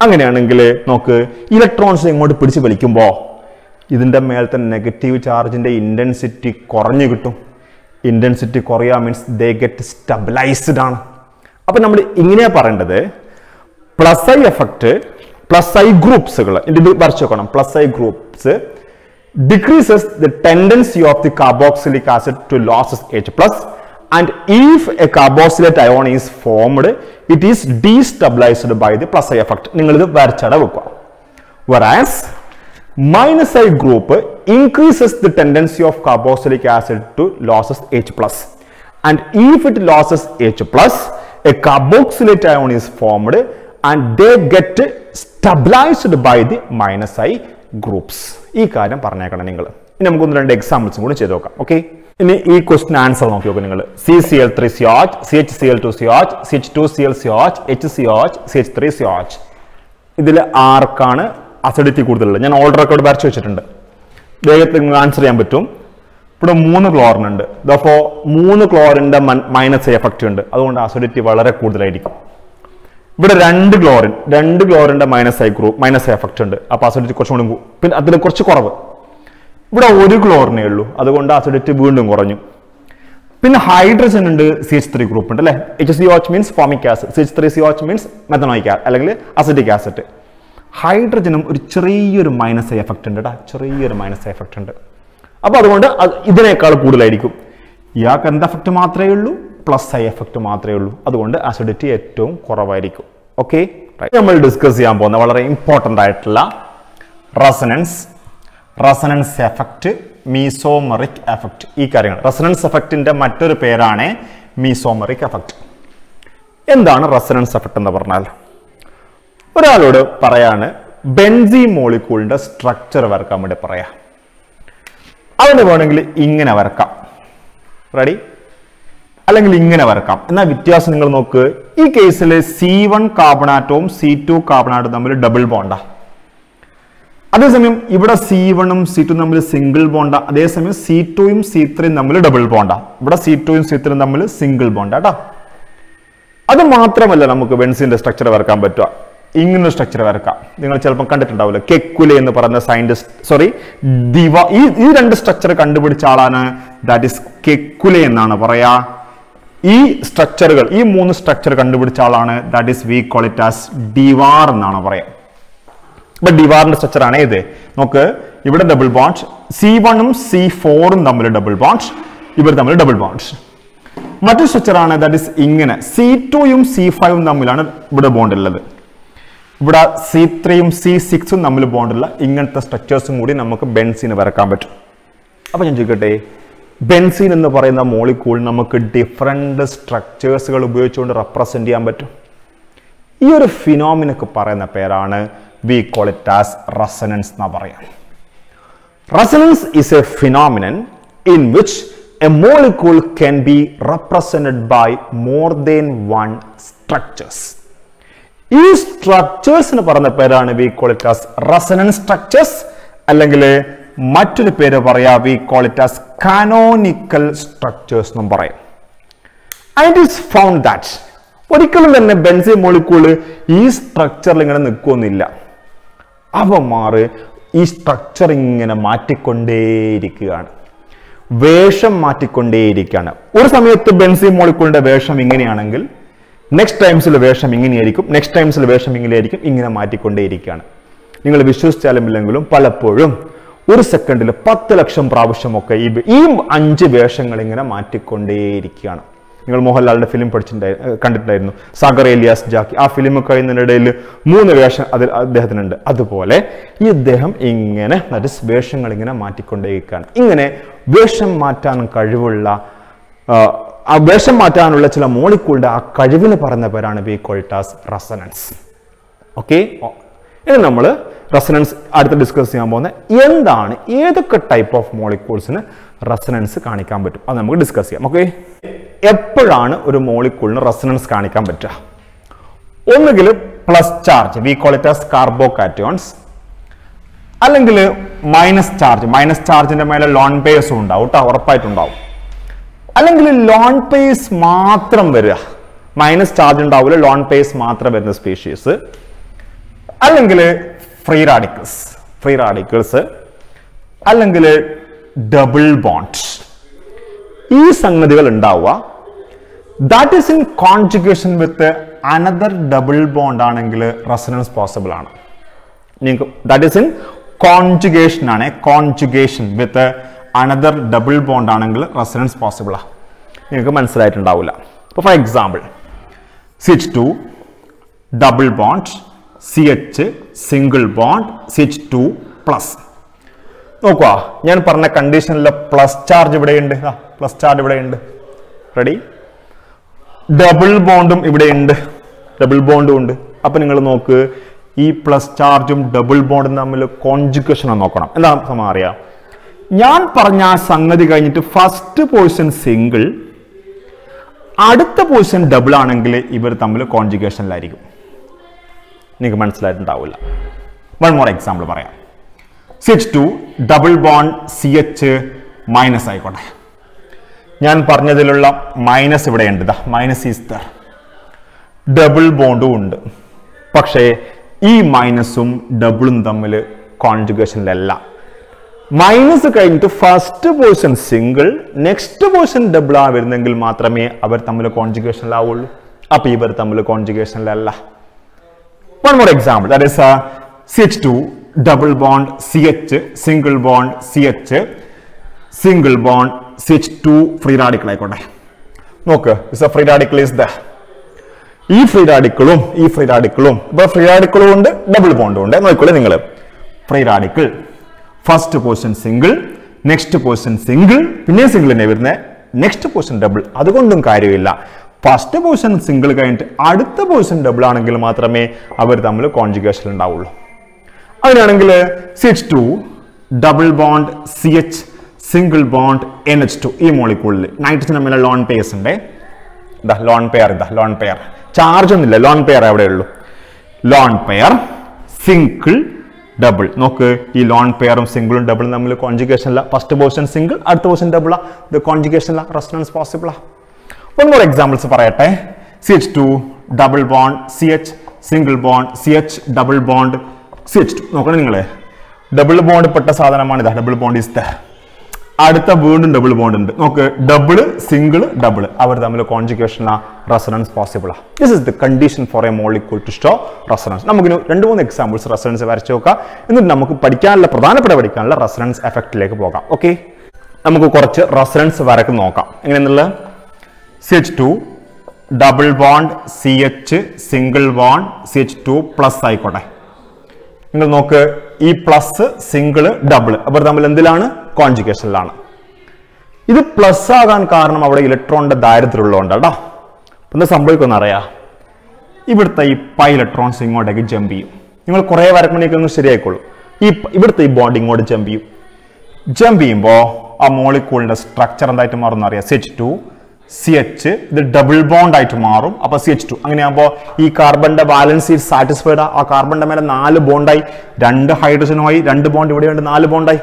അങ്ങനെയാണെങ്കിൽ നോക്ക് ഇലക്ട്രോൺസ് ഇങ്ങോട്ട് പിടിച്ച് വലിക്കുമ്പോൾ ഇതിന്റെ മേലത്തെ നെഗറ്റീവ് ചാർജിന്റെ ഇന്റൻസിറ്റി കുറഞ്ഞു കിട്ടും. ഇന്റൻസിറ്റി കുറയുക മീൻസ് ദേ ഗെറ്റ് സ്റ്റബിലൈസ്ഡ് ആണ്. അപ്പം നമ്മൾ ഇങ്ങനെയാണ് പറയേണ്ടത് plus I effect plus I ഗ്രൂപ്പ്സുകൾ ഇത് വരച്ചു നോക്കണം plus I groups decreases the tendency of the carboxylic acid to loses H plus and if a carboxylate ion is formed it is destabilized by the plus I effect ഇത് വരച്ചട വെക്കുക whereas minus I group increases the tendency of carboxylic acid to losses H plus and if it loses H plus, a carboxylate ion is formed and they get stabilized by the minus I groups. ee കാര്യം പറഞ്ഞേക്കണം ningal ini namukku onnu rendu examples ചെയ്ത് നോക്കാം okay ഇനി ഈ question answer നോക്കി നോക്കാം നിങ്ങൾ C C L three C O H C H C L two C C H two C L C H C C H three C ഇതിൽ ആർക്കാണ് acidity കൂടുതലുള്ളത്? ഞാൻ ഓൾഡ് റെക്കോർഡ് വരച്ച് വെച്ചിട്ടുണ്ട്. വേഗത്തിൽ നിങ്ങൾക്ക് ആൻസർ ചെയ്യാൻ പറ്റും. ഇവിടെ മൂന്ന് ക്ലോറിൻ ഉണ്ട്. ഇതപ്പോൾ മൂന്ന് ക്ലോറിന്റെ മൈനസ് എഫക്റ്റ് ഉണ്ട്. അതുകൊണ്ട് അസിഡിറ്റി വളരെ കൂടുതലായിരിക്കും. ഇവിടെ രണ്ട് ക്ലോറിൻ രണ്ട് ക്ലോറിന്റെ minus I group minus effect ഉണ്ട്. അപ്പോൾ അസിഡിറ്റി കുറച്ചും കൂടി പിന്നെ അതിൽ കുറച്ച് കുറവ്. ഇവിടെ ഒരു ക്ലോറിനേ ഉള്ളൂ. അതുകൊണ്ട് അസിഡിറ്റി വീണ്ടും കുറഞ്ഞു. പിന്നെ ഹൈഡ്രജൻ ഉണ്ട് സി എച്ച് ത്രീ ഗ്രൂപ്പ് ഉണ്ട് അല്ലേ? H C O H means formic acid C H three C O H means methanoic അല്ലെങ്കിൽ അസിഡിക് ആസിഡ് ഹൈഡ്രജനും ഒരു ചെറിയൊരു മൈനസ് ഐ എഫക്റ്റ് ഉണ്ട് കേട്ടോ ചെറിയൊരു മൈനസ് ഐ എഫക്റ്റ് ഉണ്ട്. അപ്പോൾ അതുകൊണ്ട് അത് ഇതിനേക്കാൾ കൂടുതലായിരിക്കും. ഇയാൾക്ക് എന്ത് എഫക്റ്റ് മാത്രമേ ഉള്ളൂ? പ്ലസ് ഐ എഫക്റ്റ് മാത്രമേ ഉള്ളൂ. അതുകൊണ്ട് അസിഡിറ്റി ഏറ്റവും കുറവായിരിക്കും. ഓക്കെ നമ്മൾ ഡിസ്കസ് ചെയ്യാൻ പോകുന്ന വളരെ ഇമ്പോർട്ടന്റ് ആയിട്ടുള്ള resonance resonance effect mesomeric effect ഈ കാര്യങ്ങൾ. റെസണൻസ് എഫക്റ്റിന്റെ മറ്റൊരു പേരാണ് മീസോമറിക് എഫക്റ്റ് എന്താണ് റെസണൻസ് എഫക്റ്റ് എന്ന് പറഞ്ഞാൽ? ഒരാളോട് പറയാണ് ബെൻസി മോളിക്കൂളിന്റെ സ്ട്രക്ചർ വരക്കാൻ വേണ്ടി പറയാം. അവന് വേണമെങ്കിൽ ഇങ്ങനെ വരക്കാം. റെഡി അല്ലെങ്കിൽ ഇങ്ങനെ വരക്കാം. എന്നാൽ വ്യത്യാസം നിങ്ങൾ നോക്ക്. ഈ കേസിൽ സി വൺ കാർബണാറ്റവും സി ടു കാർബണാറ്റവും തമ്മിൽ ഡബിൾ ബോണ്ടാ അതേസമയം ഇവിടെ സി വണ്ണും സി ടു തമ്മിൽ സിംഗിൾ ബോണ്ട അതേസമയം സി ടുയും സി ത്രീയും തമ്മിൽ ഡബിൾ ബോണ്ടാ ഇവിടെ സി ടുയും സി ത്രീയും തമ്മിൽ സിംഗിൾ ബോണ്ട കേട്ടോ അത് മാത്രമല്ല നമുക്ക് ബെൻസിന്റെ സ്ട്രക്ചർ വരക്കാൻ പറ്റുക. ഇങ്ങനെ സ്ട്രക്ചർ വരക്കാം. നിങ്ങൾ ചിലപ്പോൾ കണ്ടിട്ടുണ്ടാവില്ല? കെക്കുലെ എന്ന് പറയുന്ന സയന്റിസ്റ്റ് സോറി ദിവ. ഈ ഈ രണ്ട് സ്ട്രക്ചർ കണ്ടുപിടിച്ച ആളാണ് ദാറ്റ് ഇസ് കെക്കുലെ എന്നാണ് പറയാ. ഈ സ്ട്രക്ചറുകൾ ഈ മൂന്ന് സ്ട്രക്ചർ കണ്ടുപിടിച്ച ആളാണ് that is we call it as Dewar എന്നാണ് പറയാ. ഇപ്പൊ ഡിവാറിന്റെ സ്ട്രക്ചർ ആണ് ഇത് നമുക്ക് ഇവിടെ ഡബിൾ ബോണ്ട് സി വണ്ണും സി ഫോറും തമ്മിൽ ഡബിൾ ബോണ്ട് ഇവർ തമ്മിൽ ഡബിൾ ബോണ്ട് മറ്റൊരു സ്ട്രക്ചർ ആണ് ദാറ്റ് ഇസ് ഇങ്ങനെ. സി ടുയും സി ഫൈവും തമ്മിലാണ് ഇവിടെ ബോണ്ട് ഉള്ളത്. ഇവിടെ സി ത്രീയും സി സിക്സും തമ്മിൽ ബോണ്ടുള്ള ഇങ്ങനത്തെ സ്ട്രക്ചേഴ്സും കൂടി നമുക്ക് ബെൻസിന് വരക്കാൻ പറ്റും. അപ്പൊ ഞാൻ ചോദിക്കട്ടെ ബെൻസീൻ എന്ന് പറയുന്ന മോളിക്കൂൾ നമുക്ക് ഡിഫറെന്റ് സ്ട്രക്ചേഴ്സുകൾ ഉപയോഗിച്ചുകൊണ്ട് റെപ്രസെന്റ് ചെയ്യാൻ പറ്റും? ഈ ഒരു ഫിനോമിനൊക്കെ പറയുന്ന പേരാണ് we call it as resonance എന്ന് പറയാം resonance is a phenomenon in which a molecule can be represented by more than one structures ഈ സ്ട്രക്ചേഴ്സിന് പറഞ്ഞ പേരാണ് വി കോളിറ്റാസ് റെസനൻസ് സ്ട്രക്ചേഴ്സ് അല്ലെങ്കിൽ മറ്റൊരു പേര് പറയാ we call it as canonical structures എന്നും പറയും. ആൻഡ് ഇസ് ഫൗണ്ട് ദാറ്റ് ഒരിക്കലും തന്നെ ബെൻസി മോളിക്കൂൾ ഈ സ്ട്രക്ചറിൽ ഇങ്ങനെ നിൽക്കുമെന്നില്ല അവ മാറി ഈ സ്ട്രക്ചർ ഇങ്ങനെ മാറ്റിക്കൊണ്ടേയിരിക്കുകയാണ്. വേഷം മാറ്റിക്കൊണ്ടേയിരിക്കുകയാണ്. ഒരു സമയത്ത് ബെൻസി മോളിക്കൂളിന്റെ വേഷം ഇങ്ങനെയാണെങ്കിൽ നെക്സ്റ്റ് ടൈംസിൽ വേഷം ഇങ്ങനെയായിരിക്കും നെക്സ്റ്റ് ടൈംസിൽ വേഷം ഇങ്ങനെയായിരിക്കും ഇങ്ങനെ മാറ്റിക്കൊണ്ടേയിരിക്കുകയാണ്. നിങ്ങൾ വിശ്വസിച്ചാലും ഇല്ലെങ്കിലും പലപ്പോഴും ഒരു സെക്കൻഡിൽ പത്ത് ലക്ഷം പ്രാവശ്യമൊക്കെ ഈ ഈ അഞ്ച് വേഷങ്ങൾ ഇങ്ങനെ മാറ്റിക്കൊണ്ടേയിരിക്കുകയാണ്. നിങ്ങൾ മോഹൻലാലിന്റെ ഫിലിം പഠിച്ചിട്ടുണ്ടായി കണ്ടിട്ടുണ്ടായിരുന്നു. സാഗർ ഏലിയാസ് ജാക്കി. ആ ഫിലിം കഴിയുന്നതിനിടയിൽ മൂന്ന് വേഷം അതിൽ അദ്ദേഹത്തിനുണ്ട്. അതുപോലെ ഈ അദ്ദേഹം ഇങ്ങനെ is വേഷങ്ങൾ ഇങ്ങനെ മാറ്റിക്കൊണ്ടേയിരിക്കുകയാണ് ഇങ്ങനെ വേഷം മാറ്റാൻ കഴിവുള്ള ആ, ആ വേഷം മാറ്റാനുള്ള ചില മോളിക്കൂളുടെ ആ കഴിവിന് പറഞ്ഞ പേരാണ് വി കോൾട്ടാസ് റസനൻസ്. ഓക്കെ? ഇനി നമ്മൾ റെസനൻസ് അടുത്ത് ഡിസ്കസ് ചെയ്യാൻ പോകുന്നത് എന്താണ് ഏതൊക്കെ ടൈപ്പ് ഓഫ് മോളിക്യൂൾസിന് റെസനൻസ് കാണിക്കാൻ പറ്റും? അത് നമുക്ക് ഡിസ്കസ് ചെയ്യാം. ഓക്കെ? എപ്പോഴാണ് ഒരു മോളിക്കൂളിന് റെസനൻസ് കാണിക്കാൻ പറ്റുക? ഒന്നുകിൽ plus charge we call it as carbocations അല്ലെങ്കിൽ മൈനസ് ചാർജ് മൈനസ് ചാർജിന്റെ മേലെ ലോൺ പേഴ്സും ഉണ്ടാവും കേട്ടോ ഉറപ്പായിട്ടുണ്ടാവും. അല്ലെങ്കിൽ ലോൺ പേസ് മാത്രം വരിക. മൈനസ് ചാർജ് ഉണ്ടാവില്ല ലോൺ പേസ് മാത്രം വരുന്ന സ്പീഷീസ് അല്ലെങ്കിൽ ഫ്രീ റാഡിക്കിൾസ് ഫ്രീ റാഡിക്കിൾസ് അല്ലെങ്കിൽ ഡബിൾ ബോണ്ട് ഈ സംഗതികൾ ഉണ്ടാവുക. That is in conjugation with another double bond ആണെങ്കിൽ റെസനൻസ് പോസിബിൾ ആണ്. നിങ്ങൾക്ക് ദാറ്റ് ഈസ് ഇൻ കോൺജുഗേഷൻ ആണ്. Conjugation with another double bond ആണെങ്കിൽ റെസനൻസ് പോസിബിൾ ആണ് നിങ്ങൾക്ക് മനസ്സിലായിട്ടുണ്ടാവില്ല. ഇപ്പോൾ for example C H two double bond C H single bond C H two plus നോക്കുക ഞാൻ പറഞ്ഞ കണ്ടീഷനിലെ പ്ലസ് ചാർജ് ഇവിടെയുണ്ട്. ആ പ്ലസ് ചാർജ് ഇവിടെയുണ്ട്. റെഡി ഡബിൾ ബോണ്ടും ഇവിടെ ഉണ്ട് ഡബിൾ ബോണ്ടും ഉണ്ട്. അപ്പൊ നിങ്ങൾ നോക്ക് ഈ പ്ലസ് ചാർജും ഡബിൾ ബോണ്ടും തമ്മിൽ കോൺജുഗേഷൻ നോക്കണം. എന്താ സമയം അറിയാം? ഞാൻ പറഞ്ഞ ആ സംഗതി കഴിഞ്ഞിട്ട് ഫസ്റ്റ് പോർഷൻ സിംഗിൾ അടുത്ത പോർഷൻ ഡബിൾ ആണെങ്കിൽ ഇവർ തമ്മിൽ കോൺജുഗേഷനിലായിരിക്കും നിങ്ങൾക്ക് മനസ്സിലായിട്ടുണ്ടാവില്ല. വൺ മോർ എക്സാമ്പിൾ പറയാം. C H two double bond C H minus ആയിക്കോട്ടെ. ഞാൻ പറഞ്ഞതിലുള്ള മൈനസ് ഇവിടെ ഉണ്ട് ഇതാ മൈനസ് ഈസ് ദർ ഡബിൾ ബോണ്ടും ഉണ്ട്. പക്ഷേ ഈ മൈനസും ഡബിളും തമ്മിൽ കോൺജുഗേഷനിലല്ല മൈനസ് കഴിഞ്ഞിട്ട് first portion single next portion double ആ വരുന്നെങ്കിൽ മാത്രമേ അവർ തമ്മിൽ കോൺജുഗേഷനിലാവുള്ളൂ അപ്പൊ ഇവർ തമ്മിൽ കോൺജുഗേഷനിലല്ല one more example that One more example. That is uh, CH2 double bond CH single bond CH single bond CH2 free radical ആയിക്കോട്ടെ. നോക്ക് is free radical is the ഈ ഫ്രീ റാഡിക്കളും ഈ ഫ്രീ റാഡിക്കളും ഇപ്പൊ ഫ്രീ റാഡിക്കളും ഉണ്ട് ഡബിൾ ബോണ്ടും ഉണ്ട്. നോക്കിക്കോളെ നിങ്ങൾ free radical first portion single next portion single പിന്നെ സിംഗിൾ തന്നെ വരുന്നത് നെക്സ്റ്റ് പോർഷൻ ഡബിൾ അതുകൊണ്ടും കാര്യമില്ല. ഫസ്റ്റ് പോർഷൻ സിംഗിൾ കഴിഞ്ഞിട്ട് അടുത്ത പോർഷൻ ഡബിൾ ആണെങ്കിൽ മാത്രമേ അവർ തമ്മിൽ കോൺജുഗേഷൻ ഉണ്ടാവുള്ളൂ. അങ്ങനെയാണെങ്കിൽ C H two double bond C H single bond N H two ഈ മോളിക്കൂളിൽ നൈട്രജൻ തമ്മിലുള്ള ലോൺ പേയേഴ്സ് ഉണ്ട് ഇതാ ലോൺ പെയർ ഇതാ ലോൺ പെയർ ചാർജ് ഒന്നുമില്ല ലോൺ പെയർ അവിടെ ഉള്ളൂ. ലോൺ പെയർ സിംഗിൾ ഡബിൾ നോക്ക് ഈ ലോൺ പെയറും സിംഗിളും ഡബിളും തമ്മിൽ കോൺജുഗേഷൻ അല്ല ഫസ്റ്റ് പോർഷൻ സിംഗിൾ അടുത്ത പോർഷൻ ഡബിളാ ഇത് കോൺജുഗേഷൻ ഇല്ല റെസ്റ്റോറൻസ് പോസിബിളാ വൺ മോർ എക്സാമ്പിൾസ് പറയട്ടെ. C H two double bond C H single bond C H double bond C H two നോക്കണം നിങ്ങൾ ഡബിൾ ബോണ്ട് പെട്ട സാധനമാണ് ഇതാ ഡബിൾ ബോണ്ട് ഇസ് ദ അടുത്ത വീണ്ടും ഡബിൾ ബോണ്ട് ഉണ്ട്. നോക്ക് ഡബിൾ സിംഗിൾ ഡബിൾ അവർ തമ്മിൽ കോൺജുക്കേഷനാ പോസിബിൾ ആ. This is the condition for a molecule to show resonance നമുക്കിന് രണ്ട് മൂന്ന് എക്സാമ്പിൾസ് റെസണൻസ് വരച്ച് നോക്കാം. എന്നിട്ട് നമുക്ക് പഠിക്കാനുള്ള പ്രധാനപ്പെട്ട പഠിക്കാനുള്ള റെസണൻസ് എഫക്റ്റിലേക്ക് പോകാം. ഓക്കെ നമുക്ക് കുറച്ച് റെസണൻസ് വരക്ക് നോക്കാം. എങ്ങനെയെന്നുള്ള C H two double bond C H single bond C H two plus ആയിക്കോട്ടെ. നിങ്ങൾ നോക്ക് ഈ പ്ലസ് സിംഗിൾ ഡബിൾ അവർ തമ്മിൽ എന്തിലാണ്? കോൺജുഗേഷനിലാണ് ഇത് പ്ലസ് ആകാൻ കാരണം അവിടെ ഇലക്ട്രോണിന്റെ ദാരിദ്ര്യമുള്ളതുകൊണ്ടാ കേട്ടോ. എന്താ സംഭവിക്കുമെന്ന് അറിയാം? ഇവിടുത്തെ ഈ പൈ ഇലക്ട്രോൺസ് ഇങ്ങോട്ടേക്ക് ജമ്പ് ചെയ്യും. നിങ്ങൾ കുറേ വരക്കുമ്പോഴേക്കൊന്നും ശരിയായിക്കോളൂ. ഈ ഇവിടുത്തെ ഈ ബോണ്ട് ഇങ്ങോട്ട് ജമ്പ് ചെയ്യും. ജമ്പ് ചെയ്യുമ്പോൾ ആ മോളിക്കൂളിന്റെ സ്ട്രക്ചർ എന്തായിട്ട് മാറും അറിയാം? C H two C H ഇത് ഡബിൾ ബോണ്ട് ആയിട്ട് മാറും. അപ്പൊ സി എച്ച് ടു അങ്ങനെയാകുമ്പോൾ ഈ കാർബണിന്റെ ബാലൻസ് ഈ സാറ്റിസ്ഫൈഡ് ആ. കാർബണിന്റെ മേലെ നാല് ബോണ്ടായി രണ്ട് ഹൈഡ്രജനുമായി രണ്ട് ബോണ്ട് ഇവിടെയുണ്ട് നാല് ബോണ്ടായി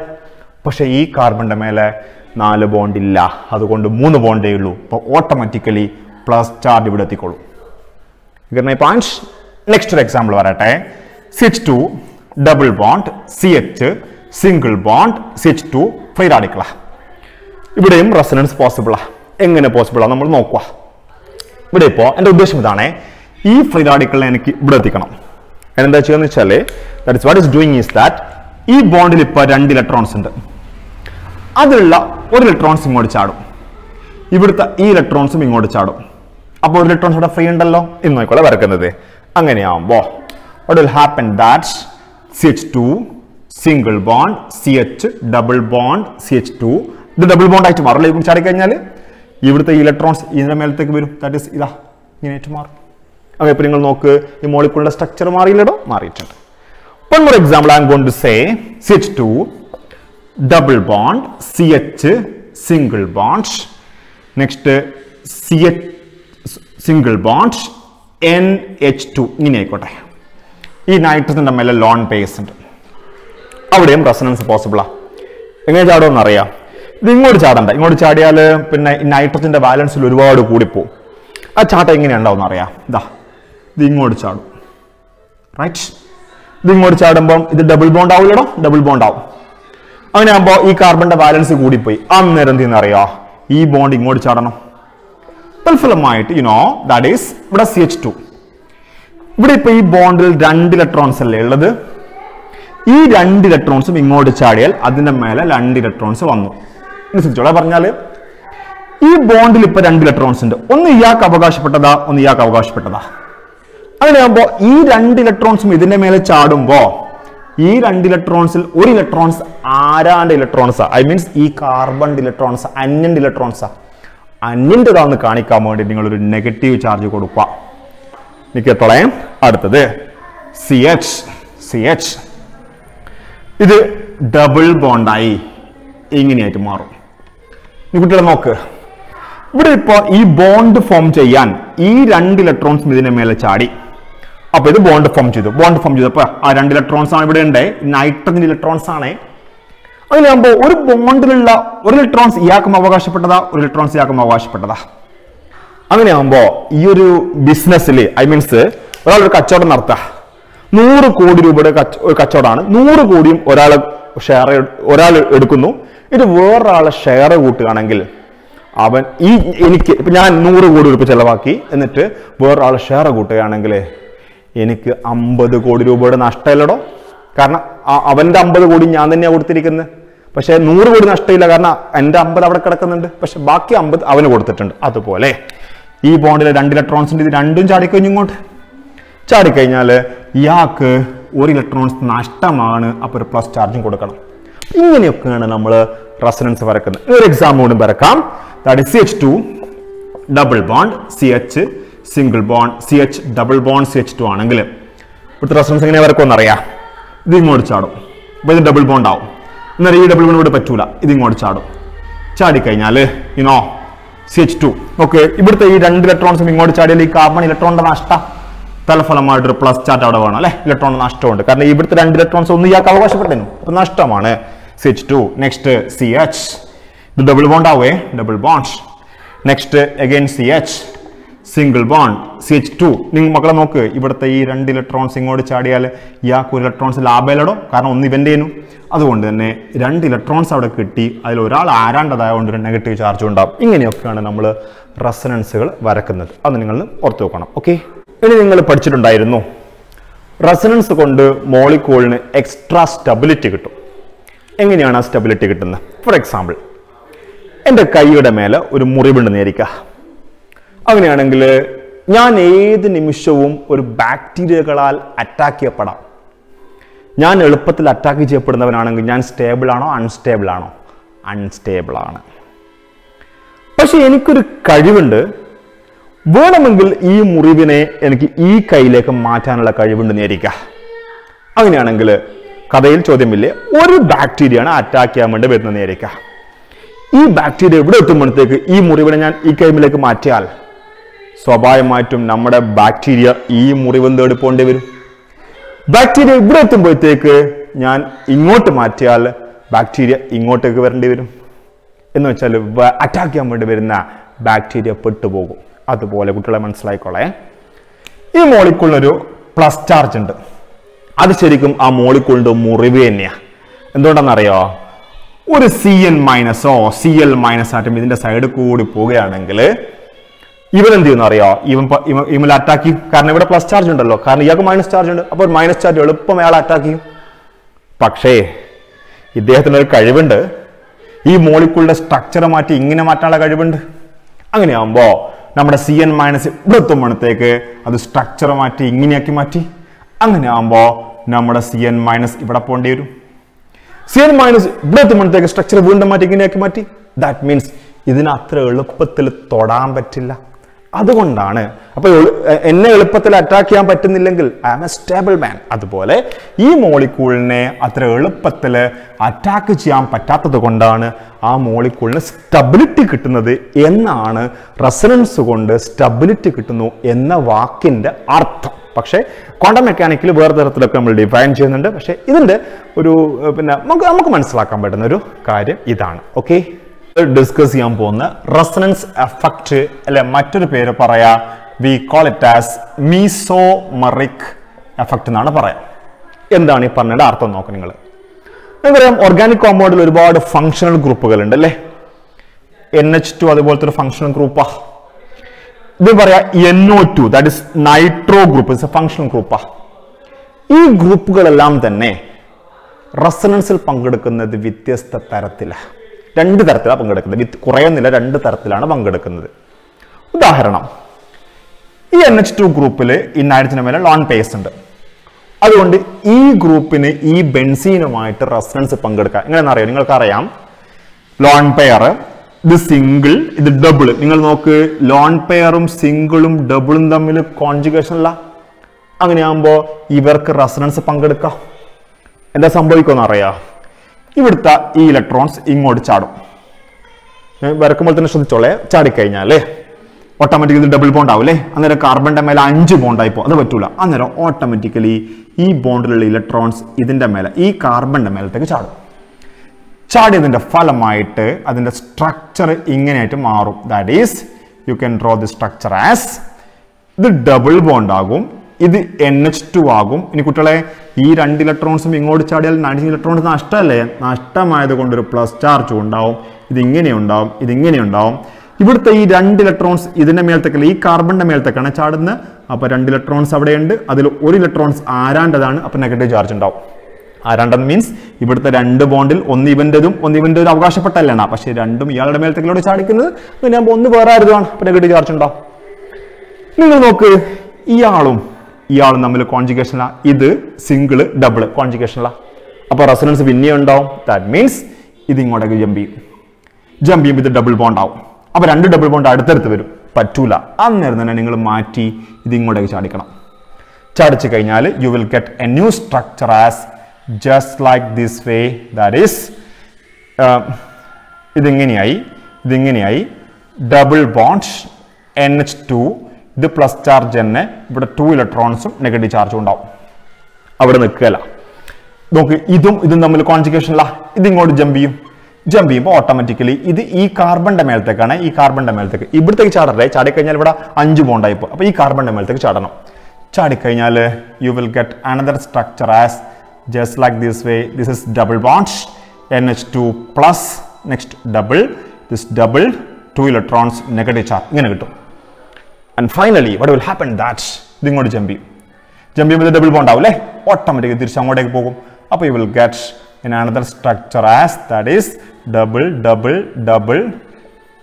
പക്ഷെ ഈ കാർബണിന്റെ മേലെ നാല് ബോണ്ട് ഇല്ല. അതുകൊണ്ട് മൂന്ന് ബോണ്ടേ ഉള്ളൂ അപ്പോൾ ഓട്ടോമാറ്റിക്കലി പ്ലസ് ചാർജ് ഇവിടെ എത്തിക്കോളൂ. മൈ പോയിന്റ് നെക്സ്റ്റ് ഒരു എക്സാമ്പിൾ പറയട്ടെ C H two double bond C H single bond C H two free റാഡിക്കളാ ഇവിടെയും റെസനൻസ് പോസിബിളാ എങ്ങനെ പോസിബിളാണ് നമ്മൾ നോക്കുക ഇവിടെ ഇപ്പോൾ എന്റെ ഉദ്ദേശം ഇതാണേ ഈ ഫ്രീ റാഡിക്കളിനെ എനിക്ക് ഇവിടെ എത്തിക്കണം. എന്താ ചെയ്യുകയെന്ന് വെച്ചാൽ that is what is doing is that ഈ ബോണ്ടിൽ ഇപ്പോൾ രണ്ട് ഇലക്ട്രോൺസ് ഉണ്ട്. അതിലുള്ള ഒരു ഇലക്ട്രോൺസ് ഇങ്ങോട്ട് ചാടും. ഇവിടുത്തെ ഈ ഇലക്ട്രോൺസും ഇങ്ങോട്ട് ചാടും. അപ്പോൾ ഒരു ഇലക്ട്രോൺസ് ഇവിടെ ഫ്രീ ഉണ്ടല്ലോ എന്ന് നോക്കിക്കോളെ വരക്കുന്നത്. അങ്ങനെയാവുമ്പോൾ what will happen that CH2 single bond C H double bond C H two ഇത് ഡബിൾ ബോണ്ട് ആയിട്ട് മാറില്ല ഇവിടെ ചാടി കഴിഞ്ഞാൽ ഇവിടുത്തെ ഇലക്ട്രോൺസ് ഇതിന്റെ മേലത്തേക്ക് വരും. ദാറ്റ് ഇസ് ഇതാ ഇങ്ങനെയായിട്ട് മാറും അപ്പോൾ ഇപ്പൊ നിങ്ങൾ നോക്ക് ഈ മോളിക്കുളുടെ സ്ട്രക്ചർ മാറിയില്ലടോ? മാറിയിട്ടുണ്ട്. One more example I am gonna say C H two double bond C H single bond next C H single bond N H two ഇങ്ങനെ ആയിക്കോട്ടെ. ഈ നൈട്രജന്റെ മേലെ ലോൺ പേസ് ഉണ്ട്. അവിടെയും റെസനൻസ് പോസിബിളാ എങ്ങനെ ചാടുമെന്ന് അറിയാം ഇത് ഇങ്ങോട്ട് ചാടണ്ട. ഇങ്ങോട്ട് ചാടിയാൽ പിന്നെ ഈ നൈട്രജന്റെ ബാലൻസിൽ ഒരുപാട് കൂടിപ്പോവും. ആ ചാട്ടം എങ്ങനെയുണ്ടാവും അറിയാം ഇതാ ഇത് ഇങ്ങോട്ട് ചാടും. റൈറ്റ് ഇത് ഇങ്ങോട്ട് ചാടുമ്പം ഇത് ഡബിൾ ബോണ്ട് ആവില്ലടോ ഡബിൾ ബോണ്ട് ആവും. അങ്ങനെ ആകുമ്പോൾ ഈ കാർബണിന്റെ ബാലൻസ് കൂടിപ്പോയി. അന്നേരം എന്ത് ചെയ്യുന്ന ഈ ബോണ്ട് ഇങ്ങോട്ട് ചാടണം. തൽഫലമായിട്ട് യുനോ ദാറ്റ് ഈസ് ഇവിടെ സി എച്ച് ടു ഇവിടെ ഇപ്പൊ ഈ ബോണ്ടിൽ രണ്ട് ഇലക്ട്രോൺസ് അല്ലേ ഉള്ളത്? ഈ രണ്ട് ഇലക്ട്രോൺസും ഇങ്ങോട്ട് ചാടിയാൽ അതിന്റെ മേലെ രണ്ട് ഇലക്ട്രോൺസ് വന്നു. അനുസരിച്ചോളെ പറഞ്ഞാൽ ഈ ബോണ്ടിൽ ഇപ്പൊ രണ്ട് ഇലക്ട്രോൺസ് ഉണ്ട്. ഒന്ന് ഇയാൾക്ക് അവകാശപ്പെട്ടതാ ഒന്ന് ഇയാൾക്ക് അവകാശപ്പെട്ടതാ. അങ്ങനെയാകുമ്പോ ഈ രണ്ട് ഇലക്ട്രോൺസും ഇതിന്റെ മേലെ ചാടുമ്പോ ഈ രണ്ട് ഇലക്ട്രോൺസിൽ ഒരു ഇലക്ട്രോൺസ് ആരാന്റെ ഇലക്ട്രോൺസാ ഐ മീൻസ് ഈ കാർബൺ ഇലക്ട്രോൺസ് അന്യന്റെ ഇലക്ട്രോൺസാ അന്യന്റെതാണെന്ന് കാണിക്കാൻ വേണ്ടി നിങ്ങൾ ഒരു നെഗറ്റീവ് ചാർജ് കൊടുക്കുക നിൽക്കത്തോളെ അടുത്തത്. സി എച്ച് സി എച്ച് ഇത് ഡബിൾ ബോണ്ടായി ഇങ്ങനെയായിട്ട് മാറും. കുട്ടികളെ നോക്ക്. ഇവിടെ ഇപ്പോൾ ഈ ബോണ്ട് ഫോം ചെയ്യാൻ ഈ രണ്ട് ഇലക്ട്രോൺസ് ഇതിന്റെ മേലെ ചാടി. അപ്പോൾ ഇത് ബോണ്ട് ഫോം ചെയ്തു. ബോണ്ട് ഫോം ചെയ്തു അപ്പോൾ ആ രണ്ട് ഇലക്ട്രോൺസ് ആണ് ഇവിടെ ഉണ്ട് നൈട്രജൻ ഇലക്ട്രോൺസ് ആണ്. അങ്ങനെയാകുമ്പോൾ ഒരു ബോണ്ടിലുള്ള ഒരു ഇലക്ട്രോൺസ് ഇയാൾക്കും അവകാശപ്പെട്ടതാ ഒരു ഇലക്ട്രോൺസ് ഇയാൾക്കും അവകാശപ്പെട്ടതാ. അങ്ങനെയാകുമ്പോ ഈ ഒരു ബിസിനസ്സിൽ ഐ മീൻസ് ഒരാൾ ഒരു കച്ചവടം നടത്തുക നൂറ് കോടി രൂപയുടെ ഒരു കച്ചവടമാണ്. നൂറ് കോടിയും ഒരാൾ ഷെയർ ഒരാൾ എടുക്കുന്നു. ഇത് വേറൊരാളെ ഷെയർ കൂട്ടുകയാണെങ്കിൽ അവൻ ഈ എനിക്ക് ഞാൻ നൂറ് കോടി രൂപ ചിലവാക്കി എന്നിട്ട് വേറൊരാൾ ഷെയർ കൂട്ടുകയാണെങ്കിൽ എനിക്ക് അമ്പത് കോടി രൂപയുടെ നഷ്ടമില്ലടോ. കാരണം അവന്റെ അമ്പത് കോടി ഞാൻ തന്നെയാണ് കൊടുത്തിരിക്കുന്നത്. പക്ഷേ നൂറ് കോടി നഷ്ടമില്ല. കാരണം എന്റെ അമ്പത് അവിടെ കിടക്കുന്നുണ്ട്. പക്ഷെ ബാക്കി അമ്പത് അവന് കൊടുത്തിട്ടുണ്ട്. അതുപോലെ ഈ ബോണ്ടിലെ രണ്ട് ഇലക്ട്രോൺസിന്റെ ഇത് രണ്ടും ചാടിക്കഴിഞ്ഞു ഇങ്ങോട്ട്. ചാടിക്കഴിഞ്ഞാൽ ഇയാൾക്ക് ഒരു ഇലക്ട്രോൺസ് നഷ്ടമാണ്. അപ്പോൾ ഒരു പ്ലസ് ചാർജും കൊടുക്കണം. ഇങ്ങനെയൊക്കെയാണ് നമ്മൾ റെസനൻസ് വരക്കുന്നത് ഒരു എക്സാം കൂടി വരക്കാം that C H two double bond C H single bond C H double bond C H two ആണെങ്കിൽ ഇവിടുത്തെ റെസനൻസ് എങ്ങനെ വരക്കുമെന്ന് അറിയാം? ഇത് ഇങ്ങോട്ട് ചാടും. അപ്പോൾ ഇത് ഡബിൾ ബോണ്ട് ആവും. എന്നാൽ ഈ ഡബിൾ ബോണ്ട് ഇവിടെ പറ്റൂല. ഇത് ഇങ്ങോട്ട് ചാടും. ചാടിക്കഴിഞ്ഞാൽ ഇനോ സി എച്ച് ടു ഓക്കെ ഇവിടുത്തെ ഈ രണ്ട് ഇലക്ട്രോൺസും ഇങ്ങോട്ട് ചാടിയാൽ ഈ കാർബൺ ഇലക്ട്രോണിന്റെ നഷ്ടം തലഫലമായിട്ടൊരു പ്ലസ് ചാർട്ട് അവിടെ വേണം അല്ലെ? ഇലക്ട്രോൺ നഷ്ടമുണ്ട്. കാരണം ഇവിടുത്തെ രണ്ട് ഇലക്ട്രോൺസ് ഒന്നും ഇയാൾക്ക് അവകാശപ്പെട്ടു അപ്പൊ നഷ്ടമാണ്. സി Next ഇത് ഡബിൾ ബോണ്ട് ആവേ. Double bond next again C H single bond C H two നിങ്ങൾ മക്കളെ നോക്ക്. ഇവിടുത്തെ ഈ രണ്ട് ഇലക്ട്രോൺസ് ഇങ്ങോട്ട് ചാടിയാൽ ഇയാൾക്ക് ഒരു ഇലക്ട്രോൺസ് ലാഭയിലടോ കാരണം ഒന്ന് ഇവന്റെ അതുകൊണ്ട് തന്നെ രണ്ട് ഇലക്ട്രോൺസ് അവിടെ കിട്ടി. അതിൽ ഒരാൾ ആരാണ്ടതായതുകൊണ്ട് ഒരു നെഗറ്റീവ് ചാർജ് ഉണ്ടാവും. ഇങ്ങനെയൊക്കെയാണ് നമ്മൾ റെസനൻസുകൾ വരക്കുന്നത്. അത് നിങ്ങൾ ഓർത്ത് വെക്കണം. ഓക്കെ ഇനി നിങ്ങൾ പഠിച്ചിട്ടുണ്ടായിരുന്നു. റെസനൻസ് കൊണ്ട് മോളിക്കോളിന് എക്സ്ട്രാ സ്റ്റെബിലിറ്റി കിട്ടും. എങ്ങനെയാണ് ആ സ്റ്റെബിലിറ്റി കിട്ടുന്നത്? ഫോർ എക്സാമ്പിൾ എന്റെ കൈയുടെ മേലെ ഒരു മുറിവുണ്ടെന്ന് വിചാരിക്കുക അങ്ങനെയാണെങ്കിൽ ഞാൻ ഏത് നിമിഷവും ഒരു ബാക്ടീരിയകളാൽ അറ്റാക്ക് ചെയ്യപ്പെടാം. ഞാൻ എളുപ്പത്തിൽ അറ്റാക്ക് ചെയ്യപ്പെടുന്നവനാണെങ്കിൽ ഞാൻ സ്റ്റേബിൾ ആണോ അൺസ്റ്റേബിൾ ആണോ? അൺസ്റ്റേബിൾ ആണ്. പക്ഷെ എനിക്കൊരു കഴിവുണ്ട്. വേണമെങ്കിൽ ഈ മുറിവിനെ എനിക്ക് ഈ കൈയിലേക്ക് മാറ്റാനുള്ള കഴിവുണ്ട് നേരിക്കുക അങ്ങനെയാണെങ്കിൽ കഥയിൽ ചോദ്യമില്ലേ ഒരു ബാക്ടീരിയയാണ് അറ്റാക്ക് ചെയ്യാൻ വേണ്ടി വരുന്ന നേരേക്ക. ഈ ബാക്ടീരിയ ഇവിടെ എത്തുമ്പോഴത്തേക്ക് ഈ മുറിവിനെ ഞാൻ ഈ കൈമിലേക്ക് മാറ്റിയാൽ സ്വാഭാവികമായിട്ടും നമ്മുടെ ബാക്ടീരിയ ഈ മുറിവും തേടി വരും? ബാക്ടീരിയ ഇവിടെ എത്തുമ്പോഴത്തേക്ക് ഞാൻ ഇങ്ങോട്ട് മാറ്റിയാൽ ബാക്ടീരിയ ഇങ്ങോട്ടേക്ക് വരേണ്ടി വരും. എന്ന് വെച്ചാൽ അറ്റാക്ക് ചെയ്യാൻ വേണ്ടി വരുന്ന ബാക്ടീരിയ പെട്ടുപോകും. അതുപോലെ കുട്ടികളെ മനസ്സിലായിക്കോളെ. ഈ മോളിക്കുള്ളൊരു പ്ലസ് ചാർജ് ഉണ്ട്. അത് ശരിക്കും ആ മോളിക്കൂളിന്റെ മുറിവ് തന്നെയാണ് എന്തുകൊണ്ടാണെന്നറിയോ? ഒരു സി എൻ മൈനസോ സി എൽ മൈനസ് ആറ്റം ഇതിന്റെ സൈഡിൽ കൂടി പോവുകയാണെങ്കിൽ ഇവൻ എന്ത് ചെയ്യുന്ന അറിയോ? ഇവൻ ഇവൻ അറ്റാക്ക് ചെയ്യും കാരണം ഇവിടെ പ്ലസ് ചാർജ് ഉണ്ടല്ലോ. കാരണം ഇയാൾക്ക് മൈനസ് ചാർജ് ഉണ്ട്. അപ്പോൾ മൈനസ് ചാർജ് എളുപ്പം അയാൾ അറ്റാക്ക് ചെയ്യും. പക്ഷേ ഇദ്ദേഹത്തിന് ഒരു കഴിവുണ്ട്. ഈ മോളിക്കുളുടെ സ്ട്രക്ചർ മാറ്റി ഇങ്ങനെ മാറ്റാനുള്ള കഴിവുണ്ട്. അങ്ങനെയാകുമ്പോൾ നമ്മുടെ സി എൻ മൈനസ് ഇവിടെ എത്തുമ്പോഴത്തേക്ക് അത് സ്ട്രക്ചർ മാറ്റി ഇങ്ങനെയാക്കി മാറ്റി. അങ്ങനെയാകുമ്പോൾ നമ്മുടെ സി എൻ മൈനസ് ഇവിടെ പോകേണ്ടി വരും. സി എൻ മൈനസ് ഇവിടെ എത്തുമ്പോഴത്തേക്ക് സ്ട്രക്ചർ വീണ്ടും മാറ്റി ഇങ്ങനെയാക്കി മാറ്റി. ദാറ്റ് മീൻസ് ഇതിന് അത്ര എളുപ്പത്തിൽ തൊടാൻ പറ്റില്ല. അതുകൊണ്ടാണ് അപ്പോൾ എന്നെ എളുപ്പത്തിൽ അറ്റാക്ക് ചെയ്യാൻ പറ്റുന്നില്ലെങ്കിൽ I am a stable man അതുപോലെ ഈ മോളിക്കൂളിനെ അത്ര എളുപ്പത്തിൽ അറ്റാക്ക് ചെയ്യാൻ പറ്റാത്തത് കൊണ്ടാണ് ആ മോളിക്കൂളിന് സ്റ്റബിലിറ്റി കിട്ടുന്നത് എന്നാണ് റെസനൻസ് കൊണ്ട് സ്റ്റബിലിറ്റി കിട്ടുന്നു എന്ന വാക്കിന്റെ അർത്ഥം. പക്ഷേ ക്വാണ്ടം മെക്കാനിക്കിൽ വേറെ തരത്തിലൊക്കെ നമ്മൾ ഡിഫൈൻ ചെയ്യുന്നുണ്ട്. പക്ഷേ ഇതിന്റെ ഒരു പിന്നെ നമുക്ക് നമുക്ക് മനസ്സിലാക്കാൻ പറ്റുന്ന ഒരു കാര്യം ഇതാണ്. ഓക്കെ ഡിസ്കസ് ചെയ്യാൻ പോകുന്ന റെസനൻസ് എഫക്റ്റ് അല്ലെ മറ്റൊരു പേര് പറയാ we call it as mesomeric effect എന്നാണ് പറയാം. എന്താണ് ഈ പറഞ്ഞതിന്റെ അർത്ഥം നോക്കുക നിങ്ങൾ. നമുക്കറിയാം ഓർഗാനിക് കോമ്പൗണ്ടിൽ ഒരുപാട് ഫങ്ഷണൽ ഗ്രൂപ്പുകൾ ഉണ്ട് അല്ലേ എൻ എച്ച് ടു അതുപോലത്തെ ഒരു ഫങ്ഷണൽ ഗ്രൂപ്പാ ഇത് പറയാ N O two that is nitro group it's a functional ഗ്രൂപ്പാ ഈ ഗ്രൂപ്പുകളെല്ലാം തന്നെ റെസനൻസിൽ പങ്കെടുക്കുന്നത് വ്യത്യസ്ത തരത്തിലാണ് രണ്ട് തരത്തിലാണ് പങ്കെടുക്കുന്നത്. കുറയുന്നില്ല രണ്ട് തരത്തിലാണ് പങ്കെടുക്കുന്നത്. ഉദാഹരണം ഈ എൻ എച്ച് ടു ഗ്രൂപ്പിൽ ഈ നൈട്രജന് മേലെ ലോൺ പേസ് ഉണ്ട്. അതുകൊണ്ട് ഈ ഗ്രൂപ്പിന് ഈ ബെൻസീനുമായിട്ട് റെസനൻസ് പങ്കെടുക്കാം എങ്ങനെയാണെന്ന് അറിയാം നിങ്ങൾക്കറിയാം ലോൺ പെയർ ഇത് സിംഗിൾ ഇത് ഡബിൾ നിങ്ങൾ നോക്ക് ലോൺ പെയറും സിംഗിളും ഡബിളും തമ്മിൽ കോൺജുഗേഷൻ അല്ല അങ്ങനെയാകുമ്പോൾ ഇവർക്ക് റെസണൻസ് പങ്കെടുക്കാം. എന്താ സംഭവിക്കുമെന്ന് അറിയാ? ഇവിടുത്തെ ഈ ഇലക്ട്രോൺസ് ഇങ്ങോട്ട് ചാടും. വരക്കുമ്പോൾ തന്നെ ശ്രദ്ധിച്ചോളെ ചാടിക്കഴിഞ്ഞാലേ ഓട്ടോമാറ്റിക്കലി ഡബിൾ ബോണ്ട് ആവില്ലേ അന്നേരം കാർബണിന്റെ മേലെ അഞ്ച് ബോണ്ടായി പോകും. അത് പറ്റൂല. അന്നേരം ഓട്ടോമാറ്റിക്കലി ഈ ബോണ്ടിലുള്ള ഇലക്ട്രോൺസ് ഇതിന്റെ മേലെ ഈ കാർബണിന്റെ മേലത്തേക്ക് ചാടും. ചാടിയതിന്റെ ഫലമായിട്ട് അതിന്റെ സ്ട്രക്ചർ ഇങ്ങനെയായിട്ട് മാറും. That is you can draw the structure as ഇത് ഡബിൾ ബോണ്ട് ആകും ഇത് എൻ എച്ച് ടു ആകും. ഇനി കുട്ടികളെ ഈ രണ്ട് ഇലക്ട്രോൺസും ഇങ്ങോട്ട് ചാടിയാൽ നയന്റീൻ ഇലക്ട്രോൺസ് നഷ്ടമല്ലേ? നഷ്ടമായത് കൊണ്ട് ഒരു പ്ലസ് ചാർജ് ഉണ്ടാവും. ഇതിങ്ങനെ ഉണ്ടാവും ഇതിങ്ങനെ ഉണ്ടാവും ഇവിടുത്തെ ഈ രണ്ട് ഇലക്ട്രോൺസ് ഇതിന്റെ മേലത്തേക്കല്ല ഈ കാർബണിന്റെ മേലത്തേക്കാണ് ചാടുന്നത്. അപ്പോൾ രണ്ട് ഇലക്ട്രോൺസ് അവിടെയുണ്ട്. അതിൽ ഒരു ഇലക്ട്രോൺസ് ആരാണ്ടതാണ്? അപ്പോൾ നെഗറ്റീവ് ചാർജ് ഉണ്ടാവും. ആരാണ്ടെന്ന് മീൻസ് ഇവിടുത്തെ രണ്ട് ബോണ്ടിൽ ഒന്ന് ഇവന്റെതും ഒന്ന് ഇവന്റതും അവകാശപ്പെട്ടല്ലാണ് പക്ഷേ രണ്ടും ഇയാളുടെ മേലത്തേക്കിലൂടെ ചാടിക്കുന്നത് പിന്നെ ഒന്ന് വേറെ ആരുതാണ് നെഗറ്റീവ് ചാർജ് ഉണ്ടോ? നിങ്ങൾ നോക്ക് ഇയാളും ഇയാളും തമ്മിൽ കോൺജിക്കേഷനാ ഇത് സിംഗിൾ ഡബിൾ കോൺജിക്കേഷനിലാ അപ്പൊ റെസൊണൻസ് പിന്നെ ഉണ്ടാവും. ദാറ്റ് മീൻസ് ഇത് ഇങ്ങോട്ടേക്ക് ജമ്പ് ചെയ്യും. ജമ്പ് ചെയ്യുമ്പോൾ ഇത് ഡബിൾ ബോണ്ട് ആവും. അപ്പൊ രണ്ട് ഡബിൾ ബോണ്ട് അടുത്തടുത്ത് വരും. പറ്റൂല. അന്നേരം തന്നെ നിങ്ങൾ മാറ്റി ഇത് ഇങ്ങോട്ടേക്ക് ചാടിക്കണം. ചാടിച്ചു കഴിഞ്ഞാൽ you will get a new structure as just like this way that is ഇതിങ്ങനെയായി ഇതിങ്ങനെയായി double bond N H two ഇത് പ്ലസ് ചാർജ് തന്നെ ഇവിടെ ടു ഇലക്ട്രോൺസും നെഗറ്റീവ് ചാർജും ഉണ്ടാവും. അവിടെ നിൽക്കുകയല്ല. നോക്ക് ഇതും ഇതും തമ്മിൽ കോൺജുഗേഷനില്ല ഇതിങ്ങോട്ട് ജമ്പ് ചെയ്യും. ജമ്പ് ചെയ്യുമ്പോൾ ഓട്ടോമാറ്റിക്കലി ഇത് ഈ കാർബണിന്റെ മേലത്തേക്കാണ് ഈ കാർബണിന്റെ മേലത്തേക്ക്. ഇവിടത്തേക്ക് ചാടല്ലേ? ചാടിക്കഴിഞ്ഞാൽ ഇവിടെ അഞ്ച് ബോണ്ടായി പോകും. അപ്പോൾ ഈ കാർബണിന്റെ മേലത്തേക്ക് ചാടണം. ചാടിക്കഴിഞ്ഞാൽ you will get another structure as just like this way this is double bond N H two plus next double this double two electrons negative charge ഇങ്ങനെ കിട്ടും. And finally what will happen that ഇത് ഇങ്ങോട്ട് jump ചെയ്യും. Jump ചെയ്യുമ്പോൾ double bond ആവും അല്ലേ? Automatic തിരിച്ച് അങ്ങോട്ടേക്ക് പോകും. അപ്പോൾ you will get in another structure as that is double double double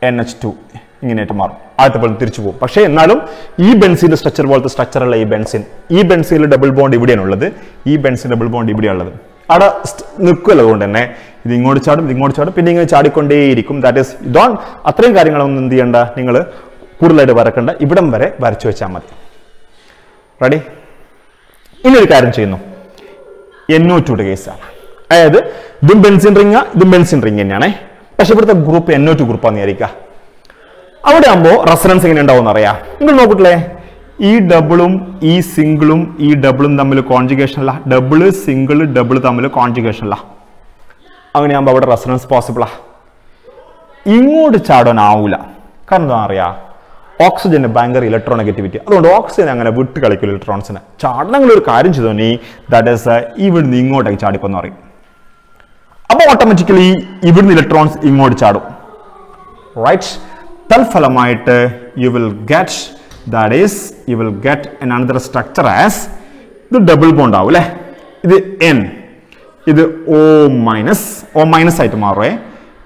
N H two ഇങ്ങനെയായിട്ട് മാറും. ആദ്യത്തെ പോലെ തിരിച്ചു പോകും. പക്ഷേ എന്നാലും ഈ ബെൻസിന്റെ സ്ട്രക്ചർ പോലത്തെ സ്ട്രക്ചർ അല്ല ഈ ബെൻസിൻ. ഈ ബെൻസിൽ ഡബിൾ ബോണ്ട് ഇവിടെയാണ് ഉള്ളത്. ഈ ബെൻസിൻ ഡബിൾ ബോണ്ട് ഇവിടെയാണ് ഉള്ളത്. അവിടെ നിൽക്കുമല്ലോ അതുകൊണ്ട് തന്നെ. ഇത് ഇങ്ങോട്ട് ചാടും ഇങ്ങോട്ട് ചാടും പിന്നെ ഇങ്ങനെ ചാടിക്കൊണ്ടേയിരിക്കും. ദാറ്റ് ഈസ് ഡോൺ അത്രയും കാര്യങ്ങളൊന്നും എന്ത് ചെയ്യണ്ട. നിങ്ങൾ കൂടുതലായിട്ട് വരക്കണ്ട. ഇവിടം വരെ വരച്ചു വെച്ചാൽ മതി. റെഡി ഇനി ഒരു കാര്യം ചെയ്യുന്നു. എന്നോ കേസ് കേസാണ് അതായത് ഇതും ബെൻസിൻ റിങ് ഇതും ബെൻസിൻ റിങ് തന്നെയാണേ. പക്ഷെ ഇവിടുത്തെ ഗ്രൂപ്പ് എന്നോ ടു ഗ്രൂപ്പാന്ന് വിചാരിക്കുക. അവിടെ ആകുമ്പോൾ റെസനൻസ് എങ്ങനെ ഉണ്ടാവും അറിയാം നിങ്ങൾ നോക്കിട്ടില്ലേ? ഈ ഡബിളും ഈ സിംഗിളും ഈ ഡബിളും തമ്മിൽ കോൺജുഗേഷൻ അല്ല. ഡബിൾ സിംഗിൾ ഡബിൾ തമ്മിൽ കോൺജുഗേഷൻ അല്ല. അങ്ങനെയാകുമ്പോൾ അവിടെ റെസനൻസ് പോസിബിളാ ഇങ്ങോട്ട് ചാടാൻ ചാടാനാവൂല കാരണം എന്താ അറിയാ? ഓക്സിജന് ഭയങ്കര ഇലക്ട്രോൺ നെഗറ്റിവിറ്റി അതുകൊണ്ട് ഓക്സിജൻ അങ്ങനെ വിട്ട് കളിക്കും ഇലക്ട്രോൺസിന് ചാടണമെങ്കിൽ ഒരു കാര്യം ചെയ്തു നീ? ദാറ്റ് ഈസ് ഇവിടുന്ന് ഇങ്ങോട്ടേക്ക് ചാടിപ്പോന്ന് പറയും. അപ്പോൾ ഓട്ടോമാറ്റിക്കലി ഇവിടുന്ന് ഇലക്ട്രോൺസ് ഇങ്ങോട്ട് ചാടും. Right തൽഫലമായിട്ട് you will get that is you will get an another structure as ഇത് ഡബിൾ ബോണ്ട് ആവും അല്ലേ ഇത് എൻ ഇത് ഓ മൈനസ് ഓ മൈനസ് ആയിട്ട് മാറുമേ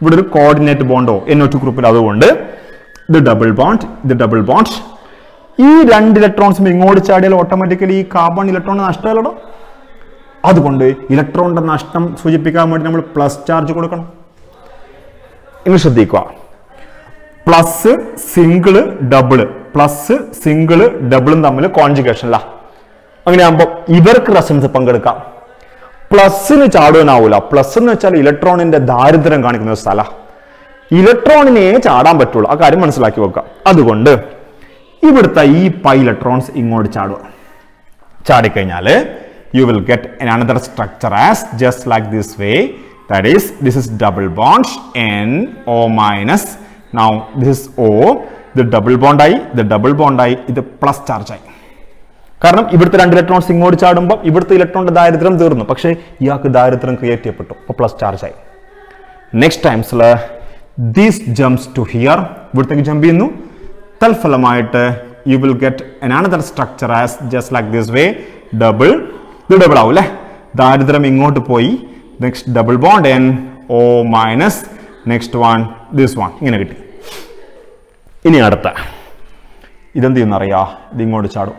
ഇവിടെ ഒരു കോർഡിനേറ്റ് ബോണ്ടോ എൻ ഒറ്റ ഗ്രൂപ്പിൽ അതുകൊണ്ട് ഇത് ഡബിൾ ബോണ്ട് ഇത് ഡബിൾ ബോണ്ട് ഈ രണ്ട് ഇലക്ട്രോൺസും ഇങ്ങോട്ട് ചാടിയാൽ ഓട്ടോമാറ്റിക്കലി ഈ കാർബൺ ഇലക്ട്രോൺ നഷ്ടമല്ലടോ? അതുകൊണ്ട് ഇലക്ട്രോണിന്റെ നഷ്ടം സൂചിപ്പിക്കാൻ വേണ്ടി നമ്മൾ പ്ലസ് ചാർജ് കൊടുക്കണം. ഇനി ശ്രദ്ധിക്കുക. Plus single double. Plus single ഡബിളും തമ്മിൽ കോൺജുഗേഷൻ അല്ല അങ്ങനെയാകുമ്പോൾ ഇവർക്ക് റെസൻസ് പങ്കെടുക്കാം. പ്ലസ്സിന് ചാടുവാനാവൂല. പ്ലസ് എന്ന് വെച്ചാൽ ഇലക്ട്രോണിന്റെ ദാരിദ്ര്യം കാണിക്കുന്ന ഒരു സ്ഥല. ഇലക്ട്രോണിനെ ചാടാൻ പറ്റുള്ളൂ. ആ കാര്യം മനസ്സിലാക്കി വെക്കുക. അതുകൊണ്ട് ഇവിടുത്തെ ഈ പൈ ഇലക്ട്രോൺസ് ഇങ്ങോട്ട് ചാടുക. ചാടിക്കഴിഞ്ഞാൽ you will get another structure as just like this way that is this is double bond N O minus now this is O ഇത് ഡബിൾ ബോണ്ടായി ഇത് ഡബിൾ ബോണ്ടായി ഇത് പ്ലസ് ചാർജായി കാരണം ഇവിടുത്തെ രണ്ട് ഇലക്ട്രോൺസ് ഇങ്ങോട്ട് ചാടുമ്പോൾ ഇവിടുത്തെ ഇലക്ട്രോണിന്റെ ദാരിദ്ര്യം തീർന്നു. പക്ഷേ ഇയാൾക്ക് ദാരിദ്ര്യം ക്രിയേറ്റ് ചെയ്യപ്പെട്ടു. അപ്പോൾ പ്ലസ് ചാർജായി നെക്സ്റ്റ് ടൈംസിൽ ദീസ് ജംപ്സ് ടു ഹിയർ ഇവിടുത്തേക്ക് ജമ്പ് ചെയ്യുന്നു. തൽഫലമായിട്ട് you will get എനാണ് another structure as just like this way double ഇത് ഡബിൾ ആവും അല്ലേ ദാരിദ്ര്യം ഇങ്ങോട്ട് പോയി. Next double bond N O minus next one this one ഇങ്ങനെ കിട്ടി. ഇനി അടുത്ത. ഇതെന്ത് ചെയ്യുന്നറിയാ? ഇത് ഇങ്ങോട്ട് ചാടും.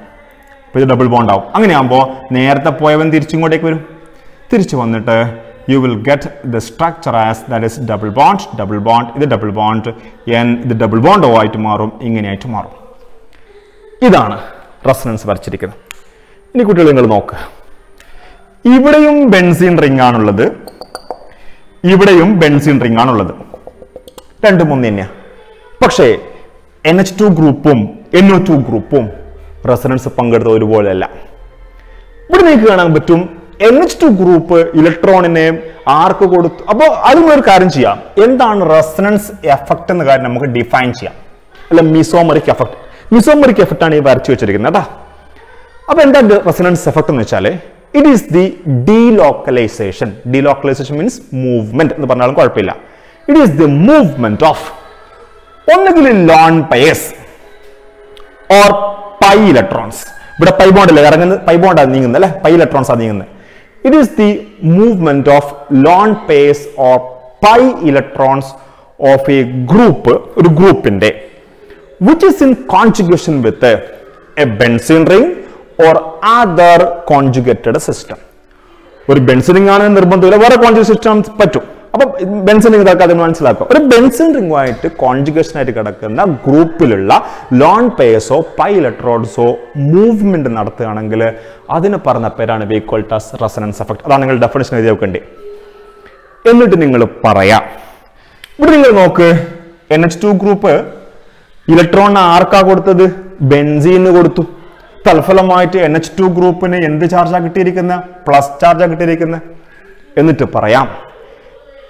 അപ്പോൾ ഇത് ഡബിൾ ബോണ്ട് ആവും. അങ്ങനെയാകുമ്പോൾ നേരത്തെ പോയവൻ തിരിച്ചിങ്ങോട്ടേക്ക് വരും. തിരിച്ചു വന്നിട്ട് you will get the structure as that is double bond double bond ഇത് ഡബിൾ ബോണ്ട് എൻ ഇത് ഡബിൾ ബോണ്ടോ ആയിട്ട് മാറും. ഇങ്ങനെയായിട്ട് മാറും. ഇതാണ് റെസനൻസ് വരച്ചിരിക്കുന്നത്. ഇനി കുട്ടികൾ നിങ്ങൾ നോക്ക്. ഇവിടെയും ബെൻസിൻ റിംഗ് ആണുള്ളത്. ഇവിടെയും ബെൻസിൻ റിംഗ് ആണുള്ളത്. രണ്ടും മൂന്ന് തന്നെയാണ് പക്ഷേ എൻ എച്ച് ടു ഗ്രൂപ്പും എൻ ഒ ടു ഗ്രൂപ്പും റെസനൻസ് പങ്കെടുത്ത ഒരുപോലെയല്ല. ഇവിടെ നിങ്ങൾക്ക് കാണാൻ പറ്റും എൻ എച്ച് ടു ഗ്രൂപ്പ് ഇലക്ട്രോണിനെ ആർക്ക് കൊടുത്തു? അപ്പോൾ അതിന് ഒരു കാര്യം ചെയ്യാം. എന്താണ് റെസനൻസ് എഫക്റ്റ് എന്ന കാര്യം നമുക്ക് ഡിഫൈൻ ചെയ്യാം. അല്ല മിസോമറിക് എഫക്ട് മിസോമറിക് എഫക്റ്റ് ആണ് ഈ വരച്ചു വെച്ചിരിക്കുന്നത് കേട്ടോ. അപ്പൊ എന്താ റെസനൻസ് എഫക്ട് എന്ന് വെച്ചാൽ it is the delocalization delocalization means movement എന്ന് പറഞ്ഞാലും കുഴപ്പമില്ല. It is the movement of ഒന്നുകിൽ lone pairs or pi electrons ഇവിടെ പൈ ബോണ്ട് അല്ലേ? ഇറങ്ങുന്നത് പൈ ബോണ്ടാണ് നീങ്ങുന്നത് അല്ലെ? പൈ ഇലക്ട്രോൺസ് ആണ് നീങ്ങുന്നത്. It is the movement of lone pairs or pi electrons of a group ഒരു ഗ്രൂപ്പിന്റെ which is in conjugation with a benzene ring or other conjugated system. ഒരു ബെൻസിൻ റിംഗ് ആണ് നിർബന്ധമില്ല. വേറെ കോൺജുഗേറ്റ് സിസ്റ്റം പറ്റും. അപ്പൊ ബെൻസൺ റിംഗ് അത് മനസ്സിലാക്കാം. മനസ്സിലാക്കുക ഒരു ബെൻസൺ റിംഗുമായിട്ട് കോൺജുഗേഷൻ ആയിട്ട് കിടക്കുന്ന ഗ്രൂപ്പിലുള്ള ലോൺ പേഴ്സോ പൈ ഇലക്ട്രോഡ്സോ മൂവ്മെന്റ് നടത്തുകയാണെങ്കിൽ അതിന് പറഞ്ഞ പേരാണ് വീക്വൾട്ടാസ് റെസനൻസ് എഫക്ട് അതാണ് നിങ്ങൾ ഡെഫിനേഷൻ എഴുതി വെക്കേണ്ടി. എന്നിട്ട് നിങ്ങൾ പറയാം. ഇവിടെ നിങ്ങൾ നോക്ക്. N H two group electron ആർക്കാ കൊടുത്തത്? ബെൻസീന് കൊടുത്തു. തൽഫലമായിട്ട് എൻ എച്ച് ടു ഗ്രൂപ്പിന് എന്ത് ചാർജാ കിട്ടിയിരിക്കുന്നത് പ്ലസ് ചാർജാ കിട്ടിയിരിക്കുന്നത് എന്നിട്ട് പറയാം.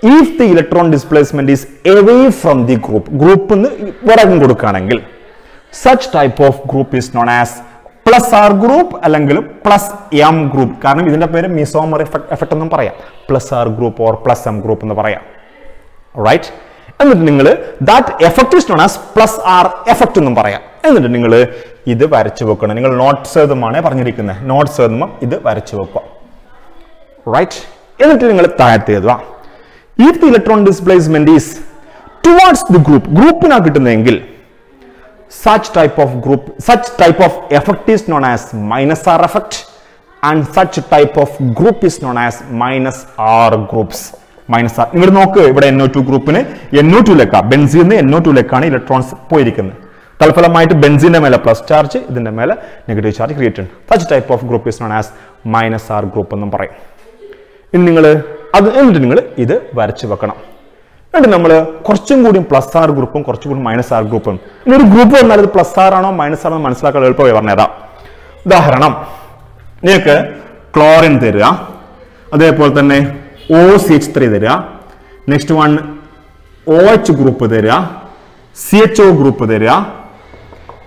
If the electron displacement is away from the group group വിറകും കൊടുക്കുകയാണെങ്കിൽ such type of group is known as plus R group അല്ലെങ്കിൽ പ്ലസ് എം ഗ്രൂപ്പ് കാരണം ഇതിന്റെ പേര് മിസോമർ എഫക്ട് എന്നും പറയാം. Plus R group or plus M group എന്ന് പറയാം. Right എന്നിട്ട് നിങ്ങൾ that effect is known as plus R effect എന്നും പറയാം. എന്നിട്ട് നിങ്ങൾ ഇത് വരച്ചു വെക്കണം. നിങ്ങൾ നോട്ട്സ് എഴുതുമാണ് പറഞ്ഞിരിക്കുന്നത്. നോട്ട്സ് എഴുതുമ്പോൾ ഇത് വരച്ചു വെക്കുക. റൈറ്റ് എന്നിട്ട് നിങ്ങൾ താഴത്തെ എഴുതുക if the electron displacement is towards the group ഗ്രൂപ്പിനാ കിട്ടുന്നതെങ്കിൽ such type of group such type of effect is known as minus R effect and such type of group is known as minus R groups minus R ഇവിടെ നോക്ക് ഇവിടെ N O two ഗ്രൂപ്പിന് N O ബെൻസിൽ നിന്ന് N O ടുയിലേക്കാണ് electrons പോയിരിക്കുന്നത്. തൽഫലമായിട്ട് ബെൻസിന്റെ മേലെ plus charge ഇതിന്റെ മേലെ നെഗറ്റീവ് ചാർജ് ക്രിയേറ്റ് ഉണ്ട് such type of group is known as minus R group എന്നും പറയും. ഇനി നിങ്ങൾ അത് എന്നിട്ട് നിങ്ങൾ ഇത് വരച്ച് വെക്കണം. എന്നിട്ട് നമ്മൾ കുറച്ചും കൂടി പ്ലസ് ആർ ഗ്രൂപ്പും കുറച്ചും കൂടി മൈനസ് ആർ ഗ്രൂപ്പും ഇനി ഒരു ഗ്രൂപ്പ് വന്നാൽ ഇത് പ്ലസ് ആർ ആണോ മൈനസ് ആണോ മനസ്സിലാക്കാൻ എളുപ്പമായി പറഞ്ഞുതരാം ഉദാഹരണം നിങ്ങൾക്ക് ക്ലോറിൻ തരിക. അതേപോലെ തന്നെ ഒ സി എച്ച് ത്രീ തരിക. Next one O H group തരിക. സി എച്ച് ഒ ഗ്രൂപ്പ് തരിക.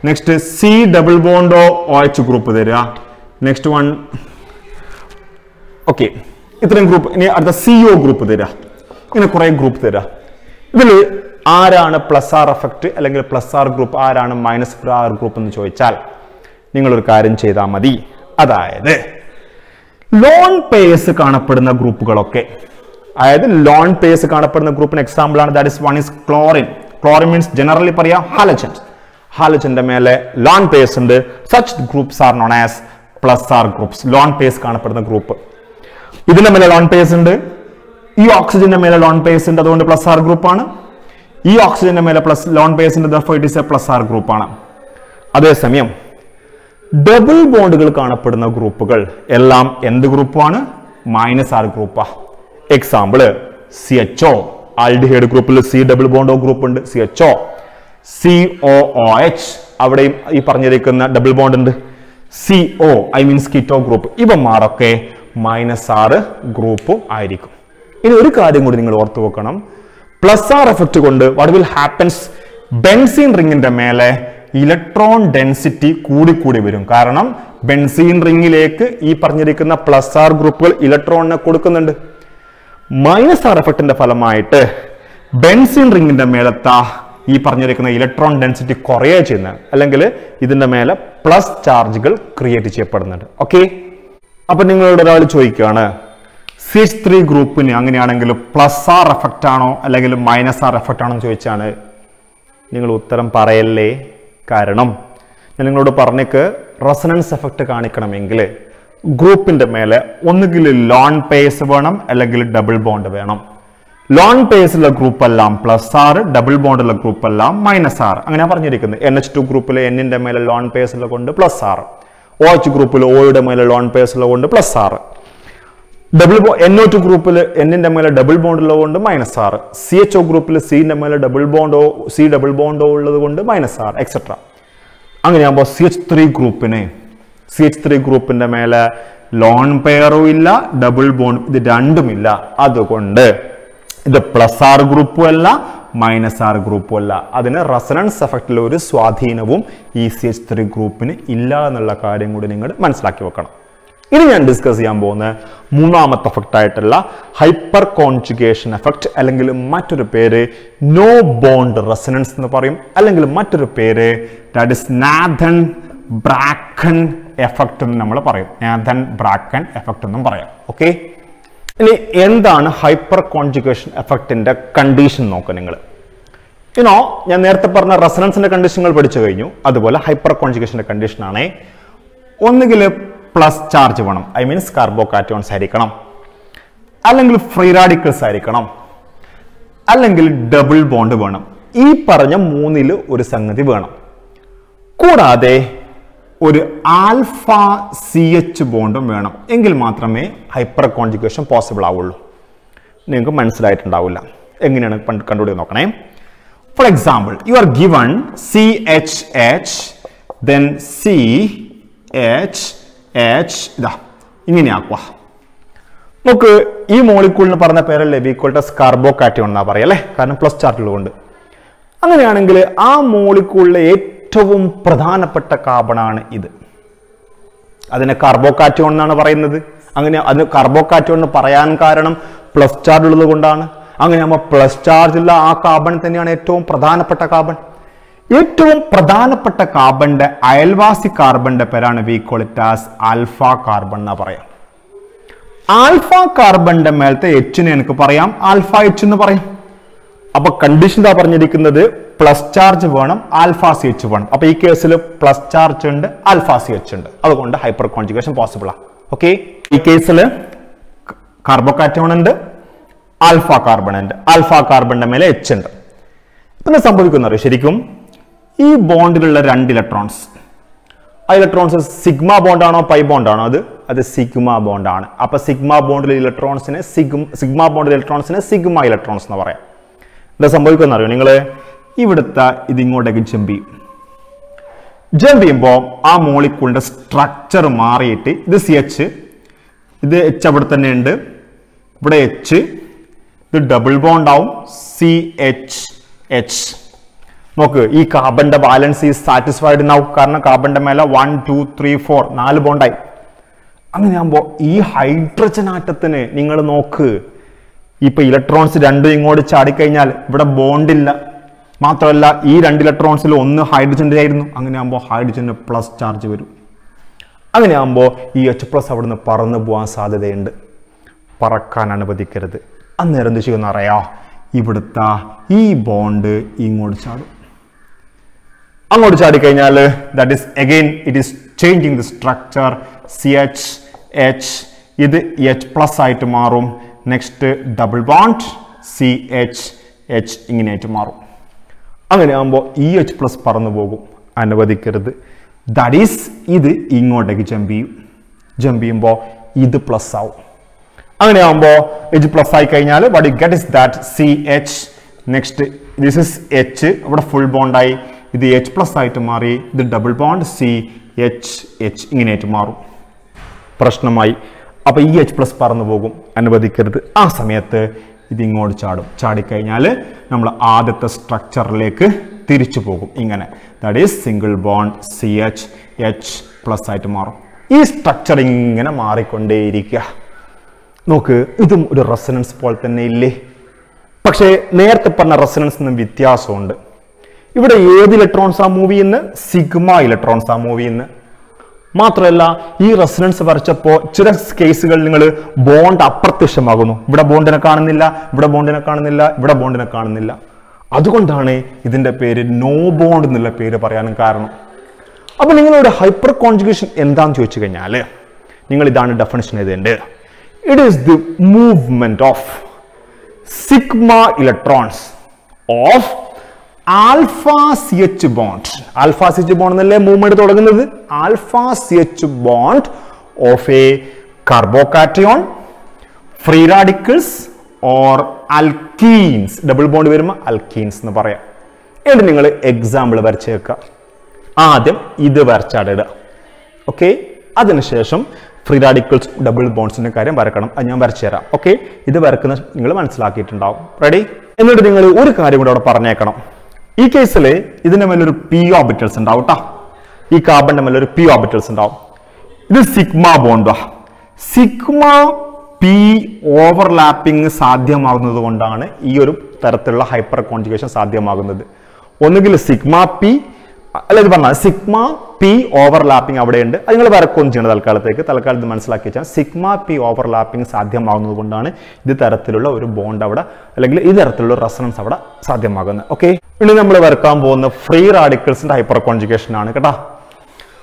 നെക്സ്റ്റ് സി ഡബിൾ ബോണ്ടോ ഒ എച്ച് ഗ്രൂപ്പ് തരിക. നെക്സ്റ്റ് വൺ ഓക്കെ ഇത്രയും ഗ്രൂപ്പ് ഇനി അടുത്ത സി ഒ ഗ്രൂപ്പ് തരിക ഇങ്ങനെ കുറെ ഗ്രൂപ്പ് തരിക ഇതിൽ ആരാണ് പ്ലസ് ആർ എഫക്റ്റ് അല്ലെങ്കിൽ പ്ലസ് ആർ ഗ്രൂപ്പ് ആരാണ് മൈനസ് ആർ ഗ്രൂപ്പ് എന്ന് ചോദിച്ചാൽ നിങ്ങളൊരു കാര്യം ചെയ്താൽ മതി. അതായത് ലോൺ പേസ് കാണപ്പെടുന്ന ഗ്രൂപ്പുകളൊക്കെ അതായത് ലോൺ പേസ് കാണപ്പെടുന്ന ഗ്രൂപ്പിന് എക്സാമ്പിൾ ആണ്. That is one is chlorine chlorine means generally പറയാം ഹാലജൻസ് ഹാലജന്റെ മേലെ ലോൺ പേസ് ഉണ്ട്. Such groups are known as plus R groups lone pairs കാണപ്പെടുന്ന ഗ്രൂപ്പ് ഇതിന്റെ മേലെ ലോൺ പേസ് ഉണ്ട്. ഈ ഓക്സിജന്റെ മേലെ ലോൺ പേസ് ഉണ്ട്. അതുകൊണ്ട് പ്ലസ് ആർ ഗ്രൂപ്പ് ആണ്. ഈ ഓക്സിജന്റെ മേലെ പ്ലസ് ലോൺ പേസ് ഉണ്ട്. It is a plus R group ആണ്. അതേസമയം ഡബിൾ ബോണ്ടുകൾ കാണപ്പെടുന്ന ഗ്രൂപ്പുകൾ എല്ലാം എന്ത് ഗ്രൂപ്പാണ് minus R ഗ്രൂപ്പാ example C H O aldehyde ഗ്രൂപ്പിൽ സി ഡബിൾ ബോണ്ടോ ഗ്രൂപ്പ് ഉണ്ട്. C H O C O O H അവിടെയും ഈ പറഞ്ഞിരിക്കുന്ന ഡബിൾ ബോണ്ട് ഉണ്ട്. C O I means keto group ഇവന്മാരൊക്കെ മൈനസ് ആറ് ഗ്രൂപ്പും ആയിരിക്കും. ഇനി ഒരു കാര്യം കൂടി നിങ്ങൾ ഓർത്തു വെക്കണം. പ്ലസ് ആർ എഫക്റ്റ് കൊണ്ട് വാട്ട് വിൽ ഹാപ്പൻസ് ബെൻസീൻ റിങ്ങിന്റെ മേലെ ഇലക്ട്രോൺ ഡെൻസിറ്റി കൂടിക്കൂടി വരും. കാരണം ബെൻസീൻ റിങ്ങിലേക്ക് ഈ പറഞ്ഞിരിക്കുന്ന പ്ലസ് ആർ ഗ്രൂപ്പുകൾ ഇലക്ട്രോണിനെ കൊടുക്കുന്നുണ്ട്. മൈനസ് ആർ എഫക്റ്റിന്റെ ഫലമായിട്ട് ബെൻസിൻ റിങ്ങിന്റെ മേലത്ത ഈ പറഞ്ഞിരിക്കുന്ന ഇലക്ട്രോൺ ഡെൻസിറ്റി കുറയുക ചെയ്യുന്നത്. അല്ലെങ്കിൽ ഇതിന്റെ മേലെ പ്ലസ് ചാർജുകൾ ക്രിയേറ്റ് ചെയ്യപ്പെടുന്നുണ്ട്. ഓക്കെ അപ്പൊ നിങ്ങളോട് ഒരാൾ ചോദിക്കുകയാണ് സി എച്ച് ത്രീ ഗ്രൂപ്പിന് അങ്ങനെയാണെങ്കിൽ പ്ലസ് ആർ എഫക്റ്റ് ആണോ അല്ലെങ്കിൽ മൈനസ് ആർ എഫക്റ്റ് ആണോ എന്ന് ചോദിച്ചാണ് നിങ്ങൾ ഉത്തരം പറയല്ലേ? കാരണം ഞാൻ നിങ്ങളോട് പറഞ്ഞേക്ക് റെസണൻസ് എഫക്റ്റ് കാണിക്കണമെങ്കിൽ ഗ്രൂപ്പിന്റെ മേലെ ഒന്നുകിൽ ലോൺ പേസ് വേണം അല്ലെങ്കിൽ ഡബിൾ ബോണ്ട് വേണം. ലോൺ പേസിലുള്ള ഗ്രൂപ്പ് എല്ലാം പ്ലസ് ആറ് ഡബിൾ ബോണ്ടുള്ള ഗ്രൂപ്പ് എല്ലാം മൈനസ് ആറ് അങ്ങനെ പറഞ്ഞിരിക്കുന്നത്. എൻ എച്ച് ടു ഗ്രൂപ്പിലെ എന്നിന്റെ മേലെ ലോൺ പേസിലുള്ള കൊണ്ട് പ്ലസ് ആറ് ഒ ഗ്രൂപ്പിൽ ഒയുടെ മേലെ ലോൺ പേസിലുള്ള കൊണ്ട് പ്ലസ് ആറ് ഡബിൾ ബോ എൻ ഒ ടു ഗ്രൂപ്പിൽ എന്നിന്റെ മേലെ ഡബിൾ ബോണ്ട് ഉള്ളത് കൊണ്ട് മൈനസ് ആറ് സി എച്ച് ഒ ഗ്രൂപ്പിൽ സിന്റെ മേലെ ഡബിൾ ബോണ്ടോ സി ഡബിൾ ബോണ്ടോ ഉള്ളത് കൊണ്ട് മൈനസ് ആറ് എക്സെട്ര അങ്ങനെയാകുമ്പോൾ സി എച്ച് ത്രീ ഗ്രൂപ്പിന് സി എച്ച് ത്രീ ഗ്രൂപ്പിന്റെ മേലെ ലോൺ പെയറും ഇല്ല ഡബിൾ ബോണ്ട് ഇത് രണ്ടുമില്ല അതുകൊണ്ട് ഇത് പ്ലസ് ആർ ഗ്രൂപ്പും അല്ല മൈനസ് ആർ ഗ്രൂപ്പും അല്ല. അതിന് റെസണൻസ് എഫക്റ്റിൽ ഒരു സ്വാധീനവും ഇ സി എച്ച് ത്രീ ഗ്രൂപ്പിന് ഇല്ല എന്നുള്ള കാര്യം കൂടി നിങ്ങൾ മനസ്സിലാക്കി വെക്കണം. ഇനി ഞാൻ ഡിസ്കസ് ചെയ്യാൻ പോകുന്ന മൂന്നാമത്തെ എഫക്റ്റ് ആയിട്ടുള്ള ഹൈപ്പർ കോൺജുഗേഷൻ എഫക്റ്റ് അല്ലെങ്കിൽ മറ്റൊരു പേര് നോ ബോണ്ട് റെസനൻസ് എന്ന് പറയും. അല്ലെങ്കിൽ മറ്റൊരു പേര് that is Nathan Baker effect എന്ന് നമ്മൾ പറയും. നാഥൻ ബ്രാക്കൻ എഫക്റ്റ് എന്നും പറയാം. ഓക്കെ ഇനി എന്താണ് ഹൈപ്പർ കോൺജുഗേഷൻ എഫക്റ്റിന്റെ കണ്ടീഷൻ നോക്കുക നിങ്ങൾ ഇനോ ഞാൻ നേരത്തെ പറഞ്ഞ റെസനൻസിന്റെ കണ്ടീഷനുകൾ പഠിച്ചു കഴിഞ്ഞു. അതുപോലെ ഹൈപ്പർ കോൺജുഗേഷന്റെ കണ്ടീഷൻ ആണ് ഒന്നുകിൽ പ്ലസ് ചാർജ് വേണം. ഐ മീൻസ് കാർബോകാറ്റോൺസ് ആയിരിക്കണം. അല്ലെങ്കിൽ ഫ്രീ റാഡിക്കൽസ് ആയിരിക്കണം. അല്ലെങ്കിൽ ഡബിൾ ബോണ്ട് വേണം. ഈ പറഞ്ഞ മൂന്നിൽ ഒരു സംഗതി വേണം. കൂടാതെ ഒരു ആൽഫ സി എച്ച് ബോണ്ടും വേണം. എങ്കിൽ മാത്രമേ ഹൈപ്പർ കോൺജുഗേഷൻ പോസിബിൾ ആവുള്ളൂ. നിങ്ങൾക്ക് മനസ്സിലായിട്ടുണ്ടാവില്ല. എങ്ങനെയാണ് കണ്ടുപിടി നോക്കണേ? For example you are given C H H then C H H ഇതാ ഇങ്ങനെയാക്കുക നമുക്ക് ഈ മോളിക്കൂളിന് പറഞ്ഞ പേരല്ലേ? സ്കാർബോ കാറ്റിയോൺ എന്നാ പറയാം അല്ലേ? കാരണം പ്ലസ് ചാർട്ട് ഉള്ളതുകൊണ്ട്. അങ്ങനെയാണെങ്കിൽ ആ മോളിക്കൂളിലെ ഏറ്റവും പ്രധാനപ്പെട്ട കാർബണാണ് ഇത്. അതിനെ കാർബോകാറ്റോൺ എന്നാണ് പറയുന്നത്. അങ്ങനെ അതിന് കാർബോകാറ്റോൺ എന്ന് പറയാൻ കാരണം പ്ലസ് ചാർജ് ഉള്ളത് കൊണ്ടാണ്. അങ്ങനെ നമ്മൾ പ്ലസ് ചാർജ് ഉള്ള ആ കാർബൺ തന്നെയാണ് ഏറ്റവും പ്രധാനപ്പെട്ട കാർബൺ ഏറ്റവും പ്രധാനപ്പെട്ട കാർബന്റെ അയൽവാസി കാർബന്റെ പേരാണ് വീക്കോളിറ്റാസ് ആൽഫ കാർബൺ എന്നാ പറയാം. ആൽഫ കാർബന്റെ മേലത്തെ എച്ചിനെ എനിക്ക് പറയാം. ആൽഫ എച്ച് എന്ന് പറയും. അപ്പൊ കണ്ടീഷൻ എന്താ പറഞ്ഞിരിക്കുന്നത് പ്ലസ് ചാർജ് വേണം ആൽഫ സി എച്ച് വേണം. അപ്പൊ ഈ കേസിൽ പ്ലസ് ചാർജ് ഉണ്ട് ആൽഫ സി എച്ച് ഉണ്ട്. അതുകൊണ്ട് ഹൈപ്പർ കോൺജുഗേഷൻ പോസിബിൾ ആണ് ഓക്കെ ഈ കേസിൽ കാർബോകാറ്റോൺ ഉണ്ട് ആൽഫ കാർബൺ ഉണ്ട്. ആൽഫ കാർബണിന്റെ മേലെ എച്ച് ഉണ്ട്. പിന്നെ സംഭവിക്കുന്നത് ശരിക്കും ഈ ബോണ്ടിലുള്ള രണ്ട് ഇലക്ട്രോൺസ് ആ ഇലക്ട്രോൺസ് സിഗ്മ ബോണ്ടാണോ പൈ ബോണ്ടാണോ അത് അത് സിഗ്മ ബോണ്ടാണ് അപ്പൊ സിഗ്മ ബോണ്ടിലെ ഇലക്ട്രോൺസിനെ സിഗ്മ സിഗ്മ ബോണ്ടിലെ ഇലക്ട്രോൺസിനെ സിഗ്മ ഇലക്ട്രോൺസ് എന്ന് പറയാം. എന്താ സംഭവിക്കുന്ന അറിയോ നിങ്ങൾ ഇവിടുത്തെ ഇതിങ്ങോട്ടേക്ക് ജമ്പ് ചെയ്യും. ജമ്പ് ചെയ്യുമ്പോൾ ആ മോളിക്കൂളിന്റെ സ്ട്രക്ചർ മാറിയിട്ട് ഇത് സി എച്ച് ഇത് എച്ച് അവിടെ തന്നെ ഉണ്ട്. ഇവിടെ എച്ച് ഇത് ഡബിൾ ബോണ്ട് ആവും. സി എച്ച് എച്ച് നോക്ക് ഈ കാർബന്റെ ബാലൻസ് ഈ സാറ്റിസ്ഫൈഡ് നാവും കാരണം കാർബന്റെ മേലെ വൺ ടു ത്രീ ഫോർ നാല് ബോണ്ടായി അങ്ങനെയാകുമ്പോൾ ഈ ഹൈഡ്രജൻ ആറ്റത്തിന് നിങ്ങൾ നോക്ക് ഇപ്പൊ ഇലക്ട്രോൺസ് രണ്ടും ഇങ്ങോട്ട് ചാടിക്കഴിഞ്ഞാൽ ഇവിടെ ബോണ്ടില്ല മാത്രമല്ല ഈ രണ്ട് ഇലക്ട്രോൺസിൽ ഒന്ന് ഹൈഡ്രജന്റെ ആയിരുന്നു. അങ്ങനെയാകുമ്പോൾ ഹൈഡ്രജന് പ്ലസ് ചാർജ് വരും. അങ്ങനെ ആകുമ്പോൾ ഈ എച്ച് പ്ലസ് അവിടുന്ന് പറന്നു പോകാൻ സാധ്യതയുണ്ട്. പറക്കാൻ അനുവദിക്കരുത്. അന്നേരം എന്ത് ചെയ്യുമെന്ന് അറിയാം? ഇവിടുത്തെ ഈ ബോണ്ട് ഇങ്ങോട്ട് ചാടും. അങ്ങോട്ട് ചാടിക്കഴിഞ്ഞാൽ that is again it is changing the structure C H H ഇത് എച്ച് പ്ലസ് ആയിട്ട് മാറും. Next double bond C H H ഇങ്ങനെയായിട്ട് മാറും. അങ്ങനെ ആകുമ്പോൾ ഇ എച്ച് പ്ലസ് പറന്നു പോകും. അനുവദിക്കരുത് ദാറ്റ് ഈസ് ഇത് ഇങ്ങോട്ടേക്ക് ജമ്പ് ചെയ്യും. ജമ്പ് ചെയ്യുമ്പോൾ ഇത് പ്ലസ് ആവും. അങ്ങനെ ആകുമ്പോൾ എച്ച് പ്ലസ് ആയി കഴിഞ്ഞാൽ what you get is that C H next this is H ഇവിടെ ഫുൾ ബോണ്ടായി ഇത് എച്ച് പ്ലസ് ആയിട്ട് മാറി. ഇത് double bond C H H ഇങ്ങനെയായിട്ട് മാറും. പ്രശ്നമായി. അപ്പോൾ ഈ എച്ച് പ്ലസ് പറന്നു പോകും. അനുവദിക്കരുത്. ആ സമയത്ത് ഇതിങ്ങോട്ട് ചാടും. ചാടിക്കഴിഞ്ഞാൽ നമ്മൾ ആദ്യത്തെ സ്ട്രക്ചറിലേക്ക് തിരിച്ചു പോകും. ഇങ്ങനെ. That is single bond C H H plus ആയിട്ട് മാറും. ഈ സ്ട്രക്ചർ ഇങ്ങനെ മാറിക്കൊണ്ടേയിരിക്കുക. നോക്ക് ഇതും ഒരു റെസനൻസ് പോലെ തന്നെ ഇല്ലേ? പക്ഷേ നേരത്തെ പറഞ്ഞ റെസനൻസ് നിന്നും വ്യത്യാസമുണ്ട്. ഇവിടെ ഏത് ഇലക്ട്രോൺസ് ആ ചെയ്യുന്നത് സിഗ്മ ഇലക്ട്രോൺസ് ആ ചെയ്യുന്നത് മാത്രമല്ല ഈ റെസിഡൻസ് വരച്ചപ്പോൾ ചില കേസുകൾ നിങ്ങൾ ബോണ്ട് അപ്രത്യക്ഷമാകുന്നു. ഇവിടെ ബോണ്ടിനെ കാണുന്നില്ല ഇവിടെ ബോണ്ടിനെ കാണുന്നില്ല ഇവിടെ ബോണ്ടിനെ കാണുന്നില്ല. അതുകൊണ്ടാണ് ഇതിന്റെ പേര് നോ ബോണ്ട് എന്നുള്ള പേര് പറയാനും കാരണം. അപ്പൊ നിങ്ങളുടെ ഹൈപ്പർ കോൺജുഗേഷൻ എന്താണെന്ന് ചോദിച്ചു കഴിഞ്ഞാൽ നിങ്ങൾ ഇതാണ് ഡെഫിനേഷൻ എഴുതേണ്ടത്. It is the movement of sigma electrons of alpha C H bond. Alpha C H bond എന്നല്ലേ മൂവ്മെന്റ് തുടങ്ങുന്നത്? Alpha C H bond of a carbocation free radicals or alkenes double bond വരുമ്പോൾ alkenes എന്ന് പറയാം. എന്നിട്ട് നിങ്ങൾ example വരച്ചേക്കുക ആദ്യം ഇത് വരച്ചാടിടുക ഓക്കെ അതിനുശേഷം ഫ്രീ റാഡിക്കിൾസ് ഡബിൾ ബോൺസിന്റെ കാര്യം വരക്കണം. അത് ഞാൻ വരച്ചു തരാം. ഓക്കെ ഇത് വരക്കുന്ന നിങ്ങൾ മനസ്സിലാക്കിയിട്ടുണ്ടാവും. റെഡി എന്നിട്ട് നിങ്ങൾ ഒരു കാര്യം കൂടെ അവിടെ പറഞ്ഞേക്കണം. ഈ കേസിൽ ഇതിന്റെ മേലൊരു പി ഓർബിറ്റൽസ് ഉണ്ടാവും കേട്ടോ ഈ കാർബണിന്റെ മേലൊരു പി ഓർബിറ്റൽസ് ഉണ്ടാവും. ഇത് സിഗ്മ ബോണ്ടാ സിഗ്മ പി ഓവർലാപ്പിംഗ് സാധ്യമാകുന്നത് കൊണ്ടാണ് ഈ ഒരു തരത്തിലുള്ള ഹൈപ്പർ കോൺജുഗേഷൻ സാധ്യമാകുന്നത്. ഒന്നുകിൽ സിഗ്മ പി അല്ല ഇത് പറഞ്ഞാൽ സിഗ്മ പി ഓവർലാപ്പിംഗ് അവിടെയുണ്ട്. അത് നിങ്ങൾ വരക്കൊന്നും ചെയ്യണം തൽക്കാലത്തേക്ക്. തൽക്കാലത്ത് മനസ്സിലാക്കി വെച്ചാൽ സിഗ്മ പി ഓവർലാപ്പിംഗ് സാധ്യമാകുന്നത് കൊണ്ടാണ് ഇത് തരത്തിലുള്ള ഒരു ബോണ്ട് അവിടെ അല്ലെങ്കിൽ ഈ തരത്തിലുള്ള റെസണൻസ് അവിടെ സാധ്യമാകുന്നത്. ഓക്കെ ഇനി നമ്മൾ വരക്കാൻ പോകുന്ന ഫ്രീ റാഡിക്കിൾസിന്റെ ഹൈപ്പർ കോൺജുഗേഷൻ ആണ് കേട്ടോ.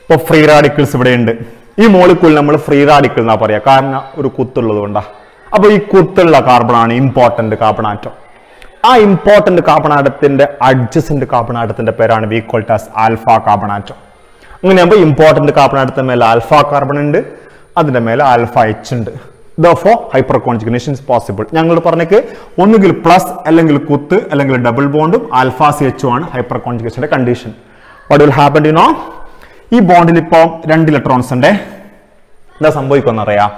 ഇപ്പോൾ ഫ്രീ റാഡിക്കിൾസ് ഇവിടെ ഉണ്ട് ഈ മോളിക്കൂൾ നമ്മൾ ഫ്രീ റാഡിക്കിൾ എന്നാ പറയാ. കാരണം ഒരു കുത്തുള്ളത് കൊണ്ടാ. അപ്പോൾ ഈ കുത്തുള്ള കാർബണാണ് ഇമ്പോർട്ടന്റ് കാർബൺ ആറ്റം ആ ഇമ്പോർട്ടന്റ് കാർബൺ ആറ്റത്തിന്റെ അഡ്ജസന്റ് കാർബൺ ആറ്റത്തിന്റെ പേരാണ് we call it as alpha carbon atom അങ്ങനെയാകുമ്പോൾ ഇമ്പോർട്ടന്റ് കാർബൺ ആറ്റത്തിന് മേലെ ആൽഫ കാർബൺ ഉണ്ട് അതിന്റെ മേലെ ആൽഫ എച്ച് ഉണ്ട്. The for hyper conjugation is possible ഞങ്ങൾ പറഞ്ഞേക്ക് ഒന്നുകിൽ പ്ലസ് അല്ലെങ്കിൽ കുത്ത് അല്ലെങ്കിൽ ഡബിൾ ബോണ്ടും ആൽഫ സി എച്ചും ആണ് hyper കോൺജുഗേഷന്റെ condition what will happen you know ഈ ബോണ്ടിൽ ഇപ്പോൾ രണ്ട് ഇലക്ട്രോൺസ് ഉണ്ട്. എന്താ സംഭവിക്കുമെന്ന് അറിയാം.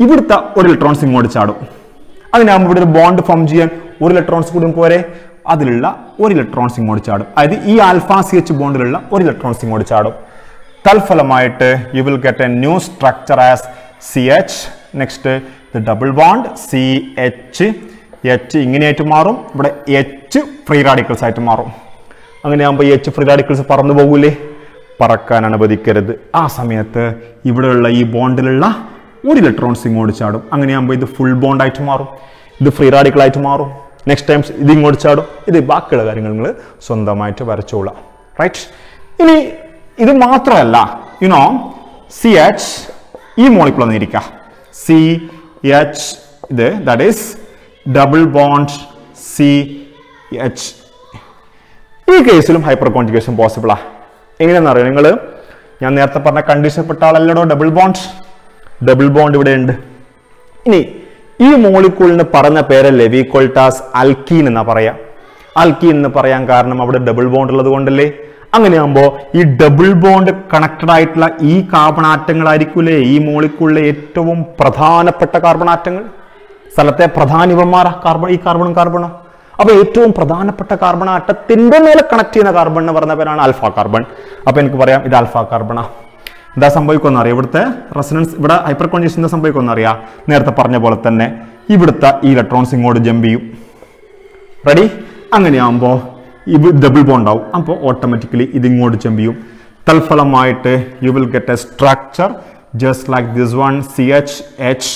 ഇവിടുത്തെ ഒരു ഇലക്ട്രോൺസ് ഇങ്ങോട്ട് ചാടും. അതിനാകുമ്പോൾ ഇവിടെ ഒരു ബോണ്ട് ഫോം ചെയ്യാൻ ഒരു ഇലക്ട്രോൺസ് കൂടി പോരെ? അതിലുള്ള ഒരു ഇലക്ട്രോൺസ് ഇങ്ങോട്ട് ചാടും. അതായത് ഈ ആൽഫ സി എച്ച് ബോണ്ടിലുള്ള ഒരു ഇലക്ട്രോൺസ് ഇങ്ങോട്ട് ചാടും. തൽഫലമായിട്ട് you will get a new structure as C H next the double bond C H H ഇങ്ങനെയായിട്ട് മാറും. ഇവിടെ എച്ച് ഫ്രീ റാഡിക്കൽസ് ആയിട്ട് മാറും. അങ്ങനെയാകുമ്പോൾ എച്ച് ഫ്രീ റാഡിക്കൽസ് പറന്നു പോകൂലേ? പറക്കാൻ അനുവദിക്കരുത്. ആ സമയത്ത് ഇവിടെയുള്ള ഈ ബോണ്ടിലുള്ള ഒരു ഇലക്ട്രോൺസ് ഇങ്ങോട്ട് ചാടും. അങ്ങനെയാകുമ്പോൾ ഇത് ഫുൾ ബോണ്ടായിട്ട് മാറും. ഇത് ഫ്രീ റാഡിക്കലായിട്ട് മാറും. നെക്സ്റ്റ് ടൈംസ് ഇത് ഇങ്ങോട്ട് ചാടും. ഇത് ബാക്കിയുള്ള കാര്യങ്ങൾ നിങ്ങൾ സ്വന്തമായിട്ട് വരച്ചോളാം. റൈറ്റ് ഇനി ഇത് മാത്രമല്ല യുനോ സി എച്ച് ഈ മോളിക്കുൾ വന്നിരിക്കുക. സി എച്ച് ഇത് that is double bond C H ഈ കേസിലും ഹൈപ്പർ കോൺജുഗേഷൻ പോസിബിളാ എങ്ങനെയാണെന്ന് അറിയാം നിങ്ങൾ ഞാൻ നേരത്തെ പറഞ്ഞ കണ്ടീഷൻ പെട്ട ആളല്ലടോ ഡബിൾ ബോണ്ട് ഡബിൾ ബോണ്ട് ഇവിടെ ഉണ്ട്. ഇനി ഈ മോളിക്കൂളിന് പറഞ്ഞ പേര് ലെവിക്കോൾട്ടാസ് അൽക്കീൻ എന്നാ പറയാ. അൽക്കീൻ എന്ന് പറയാൻ കാരണം അവിടെ ഡബിൾ ബോണ്ട് ഉള്ളത് കൊണ്ടല്ലേ? അങ്ങനെയാകുമ്പോൾ ഈ ഡബിൾ ബോണ്ട് കണക്റ്റഡ് ആയിട്ടുള്ള ഈ കാർബൺ ഈ മോളിക്കൂളിലെ ഏറ്റവും പ്രധാനപ്പെട്ട കാർബൺ ആറ്റങ്ങൾ. സ്ഥലത്തെ പ്രധാനിവന്മാരാ കാർബൺ ഈ കാർബണും കാർബണോ അപ്പൊ ഏറ്റവും പ്രധാനപ്പെട്ട കാർബൺ ആറ്റത്തിന്റെ മേലെ കണക്ട് ചെയ്യുന്ന കാർബൺ എന്ന് പറഞ്ഞ പേരാണ് ആൽഫ കാർബൺ അപ്പൊ എനിക്ക് പറയാം ഇത് ആൽഫ കാർബണാ എന്താ സംഭവിക്കുമെന്ന് അറിയാം. ഇവിടുത്തെ റെസിഡൻസ് ഇവിടെ ഹൈപ്പർ കോൺജക്ഷൻ എന്താ സംഭവിക്കുമെന്ന് അറിയാം. നേരത്തെ പറഞ്ഞ പോലെ തന്നെ ഇവിടുത്തെ ഈ ഇലക്ട്രോൺസ് ഇങ്ങോട്ട് ജമ്പ് ചെയ്യും. റെഡി അങ്ങനെയാകുമ്പോൾ ഇത് ഡബിൾ ബോണ്ട് ആവും. അപ്പോൾ ഓട്ടോമാറ്റിക്കലി ഇത് ഇങ്ങോട്ട് ജമ്പ് ചെയ്യും. തൽഫലമായിട്ട് you will get a structure just like this one C H H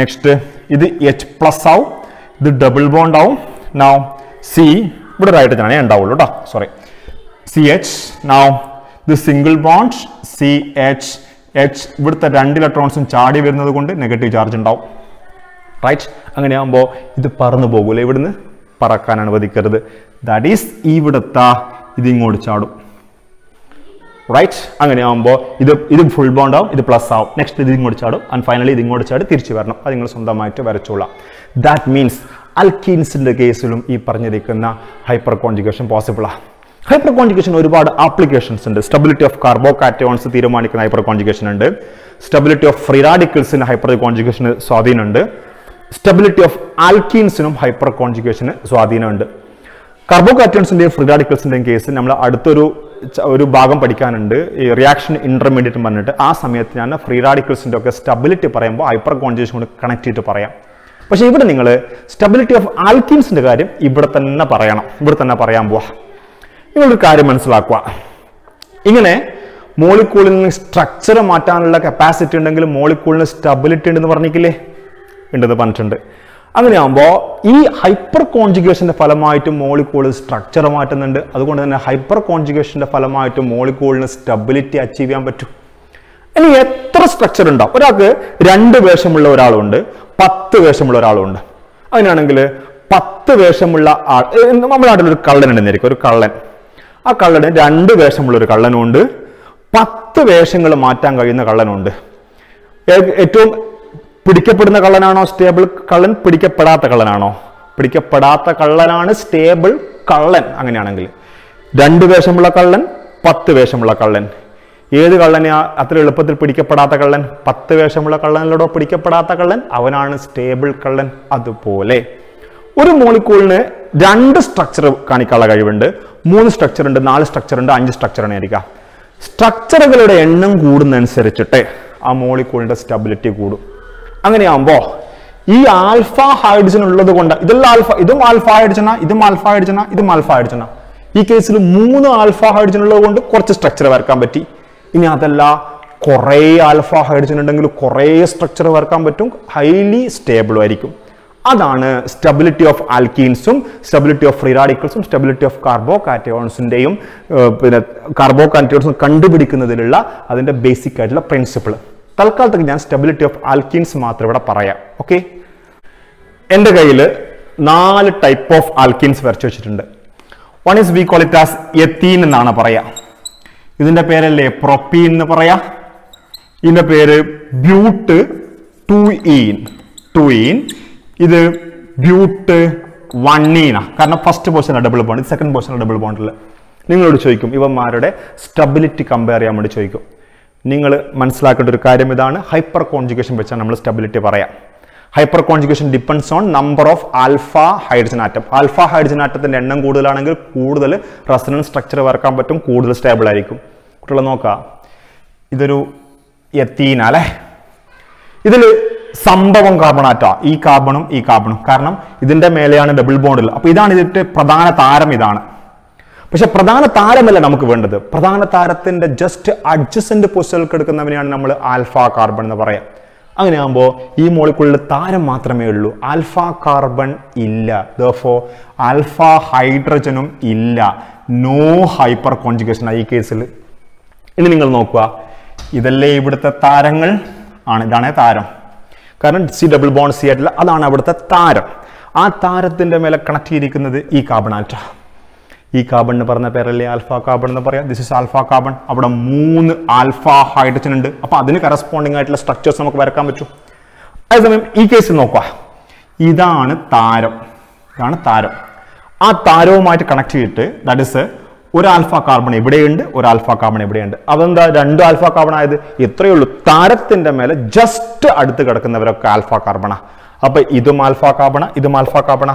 next ഇത് എച്ച് പ്ലസ് ആവും. ഇത് ഡബിൾ ബോണ്ട് ആവും. സി ഇവിടെ ഒരു ഹൈഡ്രജനാണ് ഉണ്ടാവുള്ളൂ കേട്ടോ സോറി സി എച്ച് നൗ ഇത് single bond C H H ഇവിടുത്തെ രണ്ട് ഇലക്ട്രോൺസും ചാടി വരുന്നത് കൊണ്ട് നെഗറ്റീവ് ചാർജ് ഉണ്ടാവും. റൈറ്റ് അങ്ങനെയാകുമ്പോൾ ഇത് പറന്നു പോകൂലേ ഇവിടുന്ന്? പറക്കാൻ അനുവദിക്കരുത്. ദാറ്റ് ഈസ് ഇവിടുത്തെ ഇതിങ്ങോട്ട് ചാടും. റൈറ്റ് അങ്ങനെയാകുമ്പോൾ ഇത് ഇത് ഫുൾ ബോണ്ട് ആവും ഇത് പ്ലസ് ആവും. നെക്സ്റ്റ് ഇത് ഇങ്ങോട്ട് ചാടും. ആൻഡ് ഫൈനലി ഇത് ഇങ്ങോട്ട് ചാടി തിരിച്ചു വരണം. അത് നിങ്ങൾ സ്വന്തമായിട്ട് വരച്ചോളാം. ദാറ്റ് മീൻസ് അൽക്കീൻസിന്റെ കേസിലും ഈ പറഞ്ഞിരിക്കുന്ന ഹൈപ്പർ കോൺജുഗേഷൻ പോസിബിളാണ് ഹൈപ്പർ കോൺജുഗേഷൻ ഒരുപാട് ആപ്ലിക്കേഷൻസ് ഉണ്ട്. സ്റ്റെബിലിറ്റി ഓഫ് കാർബോകാറ്റോൺസ് തീരുമാനിക്കുന്ന ഹൈപ്പർ കോൺജുഗേഷൻ ഉണ്ട്. സ്റ്റെബിലിറ്റി ഓഫ് ഫ്രീ റാഡിക്കിൾസിന് ഹൈപ്പർ കോൺജുഗേഷന് സ്വാധീനമുണ്ട്. സ്റ്റെബിലിറ്റി ഓഫ് ആൽക്കീൻസിനും ഹൈപ്പർ കോൺജുഗേഷന് സ്വാധീനമുണ്ട്. കാർബോകാറ്റോൺസിന്റെയും ഫ്രീ റാഡിക്കൽസിന്റെയും കേസ് നമ്മൾ അടുത്തൊരു ഒരു ഭാഗം പഠിക്കാനുണ്ട്. ഈ റിയാക്ഷൻ ഇന്റർമീഡിയറ്റ് പറഞ്ഞിട്ട് ആ സമയത്ത് ഞാൻ ഫ്രീ റാഡിക്കൽസിന്റെ ഒക്കെ സ്റ്റെബിലിറ്റി പറയുമ്പോൾ ഹൈപ്പർ കോൺജുഗേഷൻ കൊണ്ട് കണക്ട് ചെയ്തിട്ട് പറയാം. പക്ഷേ ഇവിടെ നിങ്ങൾ സ്റ്റെബിലിറ്റി ഓഫ് ആൽക്കീൻസിന്റെ കാര്യം ഇവിടെ തന്നെ പറയണം. ഇവിടെ തന്നെ പറയാൻ പോവാ. നിങ്ങളൊരു കാര്യം മനസ്സിലാക്കുക. ഇങ്ങനെ മോളിക്കൂളിൽ നിന്ന് സ്ട്രക്ചർ മാറ്റാനുള്ള കപ്പാസിറ്റി ഉണ്ടെങ്കിൽ മോളിക്കൂളിന് സ്റ്റെബിലിറ്റി ഉണ്ടെന്ന് പറഞ്ഞിട്ടില്ലേ ഉണ്ടെന്ന് പറഞ്ഞിട്ടുണ്ട്. അങ്ങനെയാകുമ്പോൾ ഈ ഹൈപ്പർ കോൺജുഗേഷന്റെ ഫലമായിട്ട് മോളിക്കൂൾ സ്ട്രക്ചർ മാറ്റുന്നുണ്ട്. അതുകൊണ്ട് തന്നെ ഹൈപ്പർ കോൺജുഗേഷന്റെ ഫലമായിട്ട് മോളിക്കൂളിന് സ്റ്റെബിലിറ്റി അച്ചീവ് ചെയ്യാൻ പറ്റും. ഇനി എത്ര സ്ട്രക്ചർ ഉണ്ടാവും? ഒരാൾക്ക് രണ്ട് വേഷമുള്ള ഒരാളുണ്ട് പത്ത് വേഷമുള്ള ഒരാളുണ്ട്. അങ്ങനെയാണെങ്കിൽ പത്ത് വേഷമുള്ള ആൾ നമ്മുടെ നാട്ടിൽ ഒരു കള്ളൻ ഉണ്ടെന്നിരിക്കും ഒരു കള്ളൻ. ആ കള്ളന് രണ്ട് വേഷമുള്ള ഒരു കള്ളനുണ്ട്. പത്ത് വേഷങ്ങൾ മാറ്റാൻ കഴിയുന്ന കള്ളനുണ്ട്. ഏറ്റവും പിടിക്കപ്പെടുന്ന കള്ളനാണോ? സ്റ്റേബിൾ കള്ളൻ. പിടിക്കപ്പെടാത്ത കള്ളനാണോ? പിടിക്കപ്പെടാത്ത കള്ളനാണ് സ്റ്റേബിൾ കള്ളൻ അങ്ങനെയാണെങ്കിൽ. രണ്ട് വേഷമുള്ള കള്ളൻ പത്ത് വേഷമുള്ള കള്ളൻ. ഏത് കള്ളനെ അത്ര എളുപ്പത്തിൽ പിടിക്കപ്പെടാത്ത കള്ളൻ? പത്ത് വേഷമുള്ള കള്ളനിലൂടെ പിടിക്കപ്പെടാത്ത കള്ളൻ. അവനാണ് സ്റ്റേബിൾ കള്ളൻ അതുപോലെ. ഒരു മോളിക്കൂളിന് രണ്ട് സ്ട്രക്ചർ കാണിക്കാനുള്ള കഴിവുണ്ട്. മൂന്ന് സ്ട്രക്ചർ ഉണ്ട് നാല് സ്ട്രക്ചർ ഉണ്ട് അഞ്ച് സ്ട്രക്ചർ ആയിരിക്കാം. സ്ട്രക്ചറുകളുടെ എണ്ണം കൂടുന്നതനുസരിച്ചിട്ട് ആ മോളിക്കൂളിന്റെ സ്റ്റെബിലിറ്റി കൂടും. അങ്ങനെയാകുമ്പോ ഈ ആൽഫ ഹൈഡ്രജൻ ഉള്ളത് കൊണ്ട് ഇതെല്ലാം ആൽഫ ഇതും ആൽഫ ഹൈഡ്രജന ഇതും ആൽഫ ഹൈഡ്രജന ഇതും ആൽഫ ഹൈഡ്രജന ഈ കേസിൽ മൂന്ന് ആൽഫ ഹൈഡ്രജൻ ഉള്ളത് കൊണ്ട് കുറച്ച് സ്ട്രക്ചർ വരക്കാൻ പറ്റി. ഇനി അതല്ല കുറേ ആൽഫ ഹൈഡ്രജൻ ഉണ്ടെങ്കിൽ കുറേ സ്ട്രക്ചർ വരക്കാൻ പറ്റും ഹൈലി സ്റ്റേബിളും ആയിരിക്കും. അതാണ് സ്റ്റെബിലിറ്റി ഓഫ് ആൽക്കീൻസും സ്റ്റെബിലിറ്റി ഓഫ് ഫ്രീ റാഡിക്കൽസും സ്റ്റെബിലിറ്റി ഓഫ് കാർബോ കാറ്റയോൺസിന്റെയും പിന്നെ കാർബോ കാറ്റയോൺസും കണ്ടുപിടിക്കുന്നതിലുള്ള അതിന്റെ ബേസിക് ആയിട്ടുള്ള പ്രിൻസിപ്പിൾ തൽക്കാലത്തേക്ക് ഞാൻ സ്റ്റെബിലിറ്റി ഓഫ് ആൽക്കീൻസ് മാത്രം ഇവിടെ പറയാം. ഓക്കെ എന്റെ കയ്യിൽ നാല് ടൈപ്പ് ഓഫ് ആൽക്കീൻസ് വരച്ചു വെച്ചിട്ടുണ്ട്. One is we call it as ethene എന്നാണ് പറയാ. ഇതിന്റെ പേരല്ലേ? പ്രൊപ്പീൻ എന്ന് പറയാ. ഇതിന്റെ പേര് ബ്യൂട്ട് ടു ഈൻ ടു ഈൻ ഇത് ബ്യൂട്ട് വണ്ണീന കാരണം first portion double bond second portion double ബോണ്ടിൽ നിങ്ങളോട് ചോദിക്കും ഇവന്മാരുടെ സ്റ്റെബിലിറ്റി കമ്പയർ ചെയ്യാൻ വേണ്ടി ചോദിക്കും. നിങ്ങൾ മനസ്സിലാക്കേണ്ട ഒരു കാര്യം ഇതാണ് ഹൈപ്പർ കോൺജുഗേഷൻ വെച്ചാൽ നമ്മൾ സ്റ്റെബിലിറ്റി പറയാം. Hyperconjugation depends on number of alpha hydrogen atom alpha hydrogen ആറ്റത്തിന്റെ എണ്ണം കൂടുതലാണെങ്കിൽ കൂടുതൽ റെസണൻസ് സ്ട്രക്ചർ വരക്കാൻ പറ്റും കൂടുതൽ സ്റ്റേബിൾ ആയിരിക്കും. കുട്ടികളെ നോക്കാം. ഇതൊരു എത്തീന അല്ലേ? ഇതിൽ സംഭവം കാർബണാറ്റ ഈ കാർബണും ഈ കാർബണും കാരണം ഇതിന്റെ മേലെയാണ് ഡബിൾ ബോണ്ടിൽ അപ്പൊ ഇതാണ് ഇതിന്റെ പ്രധാന താരം ഇതാണ്. പക്ഷെ പ്രധാന താരമല്ല നമുക്ക് വേണ്ടത്. പ്രധാന താരത്തിന്റെ ജസ്റ്റ് അഡ്ജസ്റ്റന്റ് പൊസിഷനിൽ എടുക്കുന്നവനെയാണ് നമ്മൾ ആൽഫ കാർബൺ എന്ന് പറയാം. അങ്ങനെയാകുമ്പോൾ ഈ മോളിക്കുള്ളിൽ താരം മാത്രമേ ഉള്ളൂ. ആൽഫ കാർബൺ ഇല്ല. ദോ ആൽഫ ഹൈഡ്രജനും ഇല്ല. നോ ഹൈപ്പർ കോൺജുഗേഷൻ ഈ കേസിൽ ഇനി നിങ്ങൾ നോക്കുക. ഇതല്ലേ ഇവിടുത്തെ താരങ്ങൾ? ആണ്. ഇതാണ് താരം. കാരണം സി ഡബിൾ ബോണ്ട് സി ആയിട്ടില്ല അതാണ് അവിടുത്തെ താരം. ആ താരത്തിന്റെ മേലെ കണക്ട് ചെയ്തിരിക്കുന്നത് ഈ കാർബണാറ്റ ഈ കാർബൺ എന്ന് പറഞ്ഞ പേരല്ലേ ആൽഫ കാർബൺ എന്ന് പറയാം. ദിസ് ഇസ് ആൽഫ കാർബൺ അവിടെ മൂന്ന് ആൽഫ ഹൈഡ്രജൻ ഉണ്ട്. അപ്പൊ അതിന് കറസ്പോണ്ടിങ് ആയിട്ടുള്ള സ്ട്രക്ചേഴ്സ് നമുക്ക് വരക്കാൻ പറ്റും. അതേസമയം ഈ കേസിൽ നോക്കുക. ഇതാണ് താരം. ഇതാണ് താരം. ആ താരവുമായിട്ട് കണക്ട് ചെയ്തിട്ട് ദാറ്റ് ഇസ് ഒരു ആൽഫ കാർബൺ ഇവിടെയുണ്ട് ഒരു ആൽഫ കാർബൺ ഇവിടെയുണ്ട്. അതെന്താ? രണ്ട് ആൽഫ കാർബൺ ആയത്? ഇത്രയേ ഉള്ളൂ. താരത്തിന്റെ മേലെ ജസ്റ്റ് അടുത്ത് കിടക്കുന്നവരൊക്കെ ആൽഫ കാർബണ. അപ്പൊ ഇതും ആൽഫ കാർബണ ഇതും ആൽഫ കാർബണ.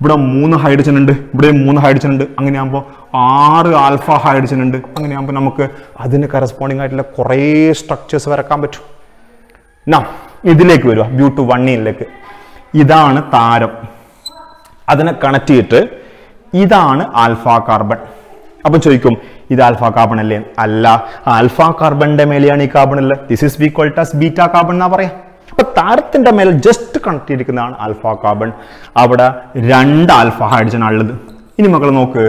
ഇവിടെ മൂന്ന് ഹൈഡ്രജൻ ഉണ്ട് ഇവിടെ മൂന്ന് ഹൈഡ്രജൻ ഉണ്ട്. അങ്ങനെയാകുമ്പോൾ ആറ് ആൽഫ ഹൈഡ്രജൻ ഉണ്ട്. അങ്ങനെയാകുമ്പോൾ നമുക്ക് അതിന് കറസ്പോണ്ടിങ് ആയിട്ടുള്ള കുറേ സ്ട്രക്ചേഴ്സ് വരക്കാൻ പറ്റും. നാ ഇതിലേക്ക് വരിക. ബ്യൂട്ട് വണ്ണിയിലേക്ക് ഇതാണ് താരം. അതിനെ കണക്ട് ചെയ്തിട്ട് ഇതാണ് ആൽഫ കാർബൺ. അപ്പൊ ചോദിക്കും ഇത് ആൽഫ കാർബൺ അല്ലേ? അല്ല ആൽഫ കാർബണിന്റെ മേലെയാണ് ഈ കാർബൺ ഉള്ളത്. This is we call it as beta carbon എന്നാ പറയാം. അപ്പൊ താരത്തിന്റെ മേലെ ജസ്റ്റ് കണക്ട് ചെയ്തിരിക്കുന്നതാണ് ആൽഫ കാർബൺ അവിടെ രണ്ട് ആൽഫ ഹൈഡ്രജൻ ഉള്ളത്. ഇനി മക്കൾ നോക്ക്.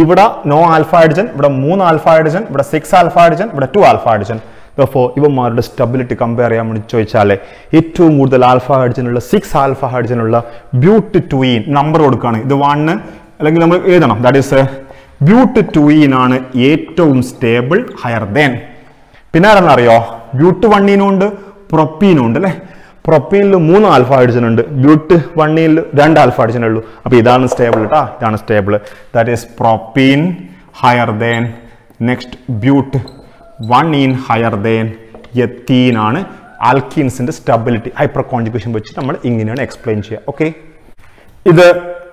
ഇവിടെ നോ ആൽഫ ഹൈഡ്രജൻ ഇവിടെ മൂന്ന് ആൽഫ ഹൈഡ്രജൻ ഇവിടെ സിക്സ് ആൽഫ ഹൈഡ്രജൻ ഇവിടെ ടു ആൽഫ ഹൈഡ്രജൻ ഇപ്പോ ഇവന്മാരുടെ സ്റ്റെബിലിറ്റി കമ്പയർ ചെയ്യാൻ വേണ്ടി ചോദിച്ചാൽ ഏറ്റവും കൂടുതൽ ആൽഫ ഹൈഡ്രജനുള്ള സിക്സ് ആൽഫ ഹൈഡ്രജനുള്ള ബ്യൂട്ട് ടൂയിൻ നമ്പർ കൊടുക്കുകയാണ്. ഇത് വണ്ണ് അല്ലെങ്കിൽ നമ്മൾ എഴുതണം. ദാറ്റ് ഈസ് ബ്യൂട്ട് ടു ഇനാണ് ഏറ്റവും സ്റ്റേബിൾ ഹയർ ദാൻ പിന്നെ ആരെന്നറിയോ? ബ്യൂട്ട് വണ്ണീനും ഉണ്ട് പ്രൊപ്പീനും ഉണ്ട് അല്ലേ? പ്രൊപ്പീനിൽ മൂന്ന് ആൽഫ ഹൈഡ്രജൻ ഉണ്ട്. ബ്യൂട്ട് വണ്ണിയിൽ രണ്ട് ആൽഫ ഹൈഡ്രജൻ ഉള്ളൂ. അപ്പോൾ ഇതാണ് സ്റ്റേബിൾ കേട്ടോ ഇതാണ് stable that is propene higher than next but one ene higher than ethene ആണ് ആൽക്കീൻസിന്റെ സ്റ്റെബിലിറ്റി ഹൈപ്പർ കോൺജുഗേഷൻ വെച്ച് നമ്മൾ ഇങ്ങനെയാണ് എക്സ്പ്ലെയിൻ ചെയ്യുക ഓക്കെ ഇത്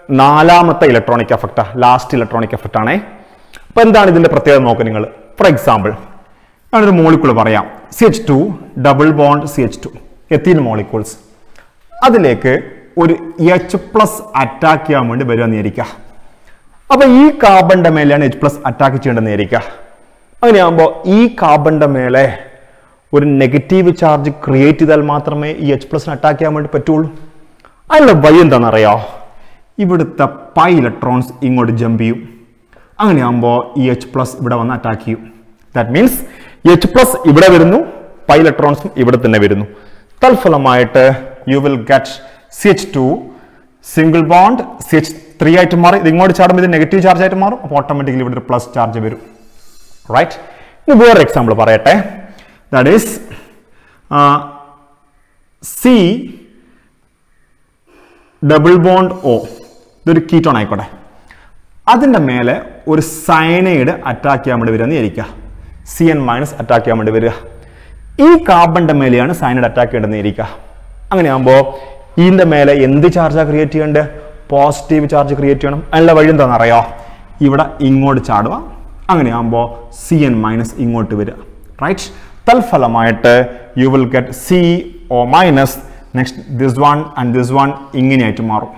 നാലാമത്തെ ഇലക്ട്രോണിക് എഫക്റ്റാ ലാസ്റ്റ് ഇലക്ട്രോണിക് എഫക്റ്റ് ആണേ. അപ്പൊ എന്താണ് ഇതിന്റെ പ്രത്യേകത നോക്കുക നിങ്ങൾ. ഫോർ എക്സാമ്പിൾ ഞാനൊരു മോളിക്യൂൾ പറയാം. C H two double bond C H two ethene molecules അതിലേക്ക് ഒരു എച്ച് പ്ലസ് അറ്റാക്ക് ചെയ്യാൻ വേണ്ടി വരുമെന്ന് വിചാരിക്കുക. അപ്പൊ ഈ കാർബണിന്റെ മേലെയാണ് എച്ച് പ്ലസ് അറ്റാക്ക് ചെയ്യേണ്ടതെന്ന് വിചാരിക്കുക. അങ്ങനെയാകുമ്പോൾ ഈ കാർബണിന്റെ മേലെ ഒരു നെഗറ്റീവ് ചാർജ് ക്രിയേറ്റ് ചെയ്താൽ മാത്രമേ ഈ എച്ച് പ്ലസിന് അറ്റാക്ക് ചെയ്യാൻ വേണ്ടി പറ്റുള്ളൂ. അതിനുള്ള വഴി എന്താണെന്നറിയോ? ഇവിടുത്തെ പൈ ഇലക്ട്രോൺസ് ഇങ്ങോട്ട് ജമ്പ് ചെയ്യും. അങ്ങനെയാകുമ്പോൾ ഈ എച്ച് പ്ലസ് ഇവിടെ വന്ന് അറ്റാക്ക് ചെയ്യും. ദാറ്റ് മീൻസ് എച്ച് പ്ലസ് ഇവിടെ വരുന്നു പൈ ഇലക്ട്രോൺസും ഇവിടെ തന്നെ വരുന്നു. തൽഫലമായിട്ട് you will get C H two single bond C H three ആയിട്ട് മാറി. ഇത് ഇങ്ങോട്ട് ചാടുമ്പോൾ ഇത് നെഗറ്റീവ് ചാർജ് ആയിട്ട് മാറും അപ്പോൾ ഓട്ടോമാറ്റിക്കലി ഇവിടെ ഒരു പ്ലസ് ചാർജ് വരും. റൈറ്റ് ഇനി വേറെ എക്സാമ്പിൾ പറയട്ടെ. That is C double bond O ഇതൊരു കീറ്റോൺ ആയിക്കോട്ടെ. അതിന്റെ മേലെ ഒരു സൈനൈഡ് അറ്റാക്ക് ചെയ്യാൻ വേണ്ടി വരിക എന്ന് ഇരിക്കുക സി എൻ മൈനസ് അറ്റാക്ക് ചെയ്യാൻ വേണ്ടി വരിക. ഈ കാർബണിന്റെ മേലെയാണ് സൈനൈഡ് അറ്റാക്ക് ചെയ്യേണ്ടതെന്ന് ഇരിക്കുക അങ്ങനെയാകുമ്പോൾ ഇതിന്റെ മേലെ എന്ത് ചാർജാണ് ക്രിയേറ്റ് ചെയ്യേണ്ടത്? പോസിറ്റീവ് ചാർജ് ക്രിയേറ്റ് ചെയ്യണം. അതിനുള്ള വഴി എന്താണെന്ന് അറിയോ? ഇവിടെ ഇങ്ങോട്ട് ചാടുക. അങ്ങനെയാകുമ്പോൾ സി എൻ മൈനസ് ഇങ്ങോട്ട് വരിക. Right തൽഫലമായിട്ട് you will get C O minus next this one and this one ഇങ്ങനെയായിട്ട് മാറും.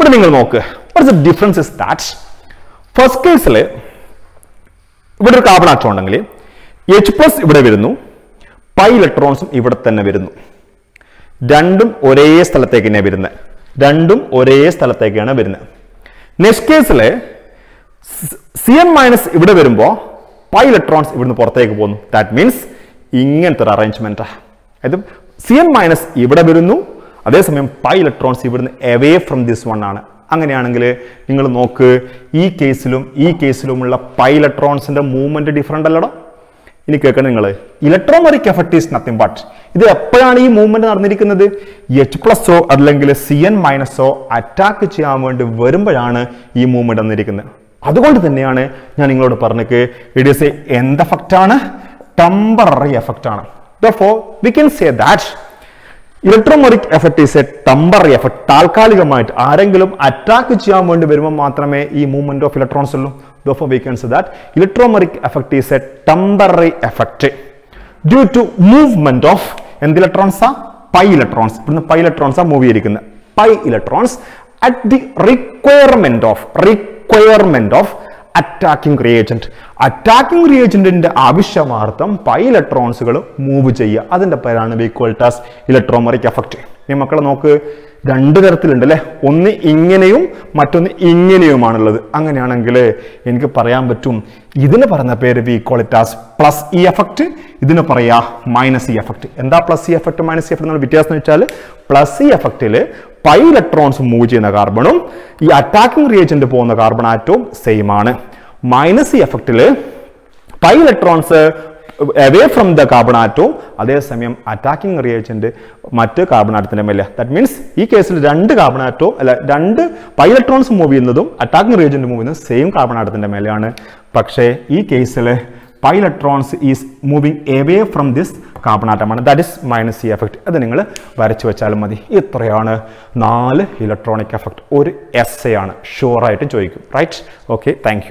ഇവിടെ നിങ്ങൾ നോക്ക്. What's the difference is that first കേസിൽ ഇവിടെ ഒരു കാർബൺ ആറ്റം ഉണ്ടെങ്കിൽ എച്ച് പ്ലസ് ഇവിടെ വരുന്നു. പൈ ഇലക്ട്രോൺസും ഇവിടെ തന്നെ വരുന്നു. രണ്ടും ഒരേ സ്ഥലത്തേക്ക് തന്നെയാണ് വരുന്നത്. രണ്ടും ഒരേ സ്ഥലത്തേക്കാണ് വരുന്നത്. നെക്സ്റ്റ് കേസിൽ സി എൻ മൈനസ് ഇവിടെ വരുമ്പോൾ പൈ ഇലക്ട്രോൺസ് ഇവിടുന്ന് പുറത്തേക്ക് പോകുന്നു. ദാറ്റ് മീൻസ് ഇങ്ങനത്തെ ഒരു അറേഞ്ച്മെന്റാ അതായത് സി എൻ മൈനസ് ഇവിടെ വരുന്നു. അതേസമയം പൈ ഇലക്ട്രോൺസ് ഇവിടുന്ന് എവേ ഫ്രം ദിസ് വൺ ആണ്. അങ്ങനെയാണെങ്കിൽ നിങ്ങൾ നോക്ക് ഈ കേസിലും ഈ കേസിലുമുള്ള പൈ ഇലക്ട്രോൺസിന്റെ മൂവ്മെന്റ് ഡിഫറെന്റ് അല്ലടോ? ഇനി കേൾക്കണം നിങ്ങൾ electromeric effect is nothing but ഇത് എപ്പോഴാണ് ഈ മൂവ്മെന്റ് നടന്നിരിക്കുന്നത്? എച്ച് പ്ലസോ അല്ലെങ്കിൽ സി എൻ മൈനസോ അറ്റാക്ക് ചെയ്യാൻ വേണ്ടി വരുമ്പോഴാണ് ഈ മൂവ്മെന്റ് വന്നിരിക്കുന്നത്. അതുകൊണ്ട് തന്നെയാണ് ഞാൻ നിങ്ങളോട് പറഞ്ഞത് ഇറ്റ് ഈസ് എ എന്ത് എഫക്റ്റ് ആണ് ടെമ്പററി എഫക്റ്റ് ആണ്. We can say that electromeric effect is a temporary effect താൽക്കാലികമായിട്ട് ആരെങ്കിലും അറ്റാക്ക് ചെയ്യാൻ വേണ്ടി വരുമ്പോൾ മാത്രമേ ഈ മൂവ്മെന്റ് ഓഫ് ഇലക്ട്രോൺസ് ഉള്ളൂ. Therefore we can that electromeric electromeric is a a temporary due to movement of എന്ത് ഇലക്ട്രോൺസാ പൈ ഇലക്ട്രോൺസ് ഇവിടുന്ന് പൈ ഇലക്ട്രോൺസ് ആ മൂവ് ചെയ്തിരിക്കുന്നത്. Pi electrons at the requirement of requirement of attacking reagent attacking റിയേജന്റിന്റെ ആവശ്യമാർത്ഥം pi ഇലക്ട്രോൺസുകൾ move ചെയ്യുക. അതിന്റെ പേരാണ് വീക്വൽട്ടാസ് ഇലക്ട്രോമറിക് എഫക്റ്റ് ഇനി മക്കളെ നോക്ക് രണ്ട് തരത്തിലുണ്ട് അല്ലെ ഒന്ന് ഇങ്ങനെയും മറ്റൊന്ന് ഇങ്ങനെയുമാണുള്ളത്. അങ്ങനെയാണെങ്കിൽ എനിക്ക് പറയാൻ പറ്റും ഇതിന് പറയുന്ന പേര് we call it as plus E effect ഇതിന് പറയാ മൈനസ് ഇ എഫക്റ്റ് എന്താ plus E effect minus E effect എന്നുള്ള വ്യത്യാസം എന്ന് വെച്ചാൽ പ്ലസ് ഇ എഫക്റ്റിൽ പൈ ഇലക്ട്രോൺസ് മൂവ് ചെയ്യുന്ന കാർബണും ഈ അറ്റാക്കിംഗ് റിയേജന്റ് പോകുന്ന കാർബൺ ആറ്റവും സെയിം ആണ്. മൈനസ് ഈ എഫക്റ്റിൽ pi electrons away from the carbon ആറ്റവും അതേസമയം അറ്റാക്കിംഗ് റിയേജന്റ് മറ്റ് കാർബൺ ആറ്റത്തിന്റെ മേലെ. ദാറ്റ് മീൻസ് ഈ കേസിൽ രണ്ട് കാർബൺ ആറ്റോ അല്ല രണ്ട് പൈ ഇലക്ട്രോൺസ് മൂവ് ചെയ്യുന്നതും അറ്റാക്കിംഗ് റിയേജന്റ് മൂവ് ചെയ്യുന്നതും സെയിം കാർബൺ ആറ്റത്തിന്റെ മേലെയാണ്. പക്ഷേ ഈ കേസിൽ pi electrons is moving away from this carbon ആറ്റമാണ് that is minus C effect അത് നിങ്ങൾ വരച്ചു വെച്ചാലും മതി. ഇത്രയാണ് നാല് ഇലക്ട്രോണിക് എഫക്റ്റ് ഒരു എസ് എ ആണ് ഷുവറായിട്ട് ചോദിക്കും. Right okay thank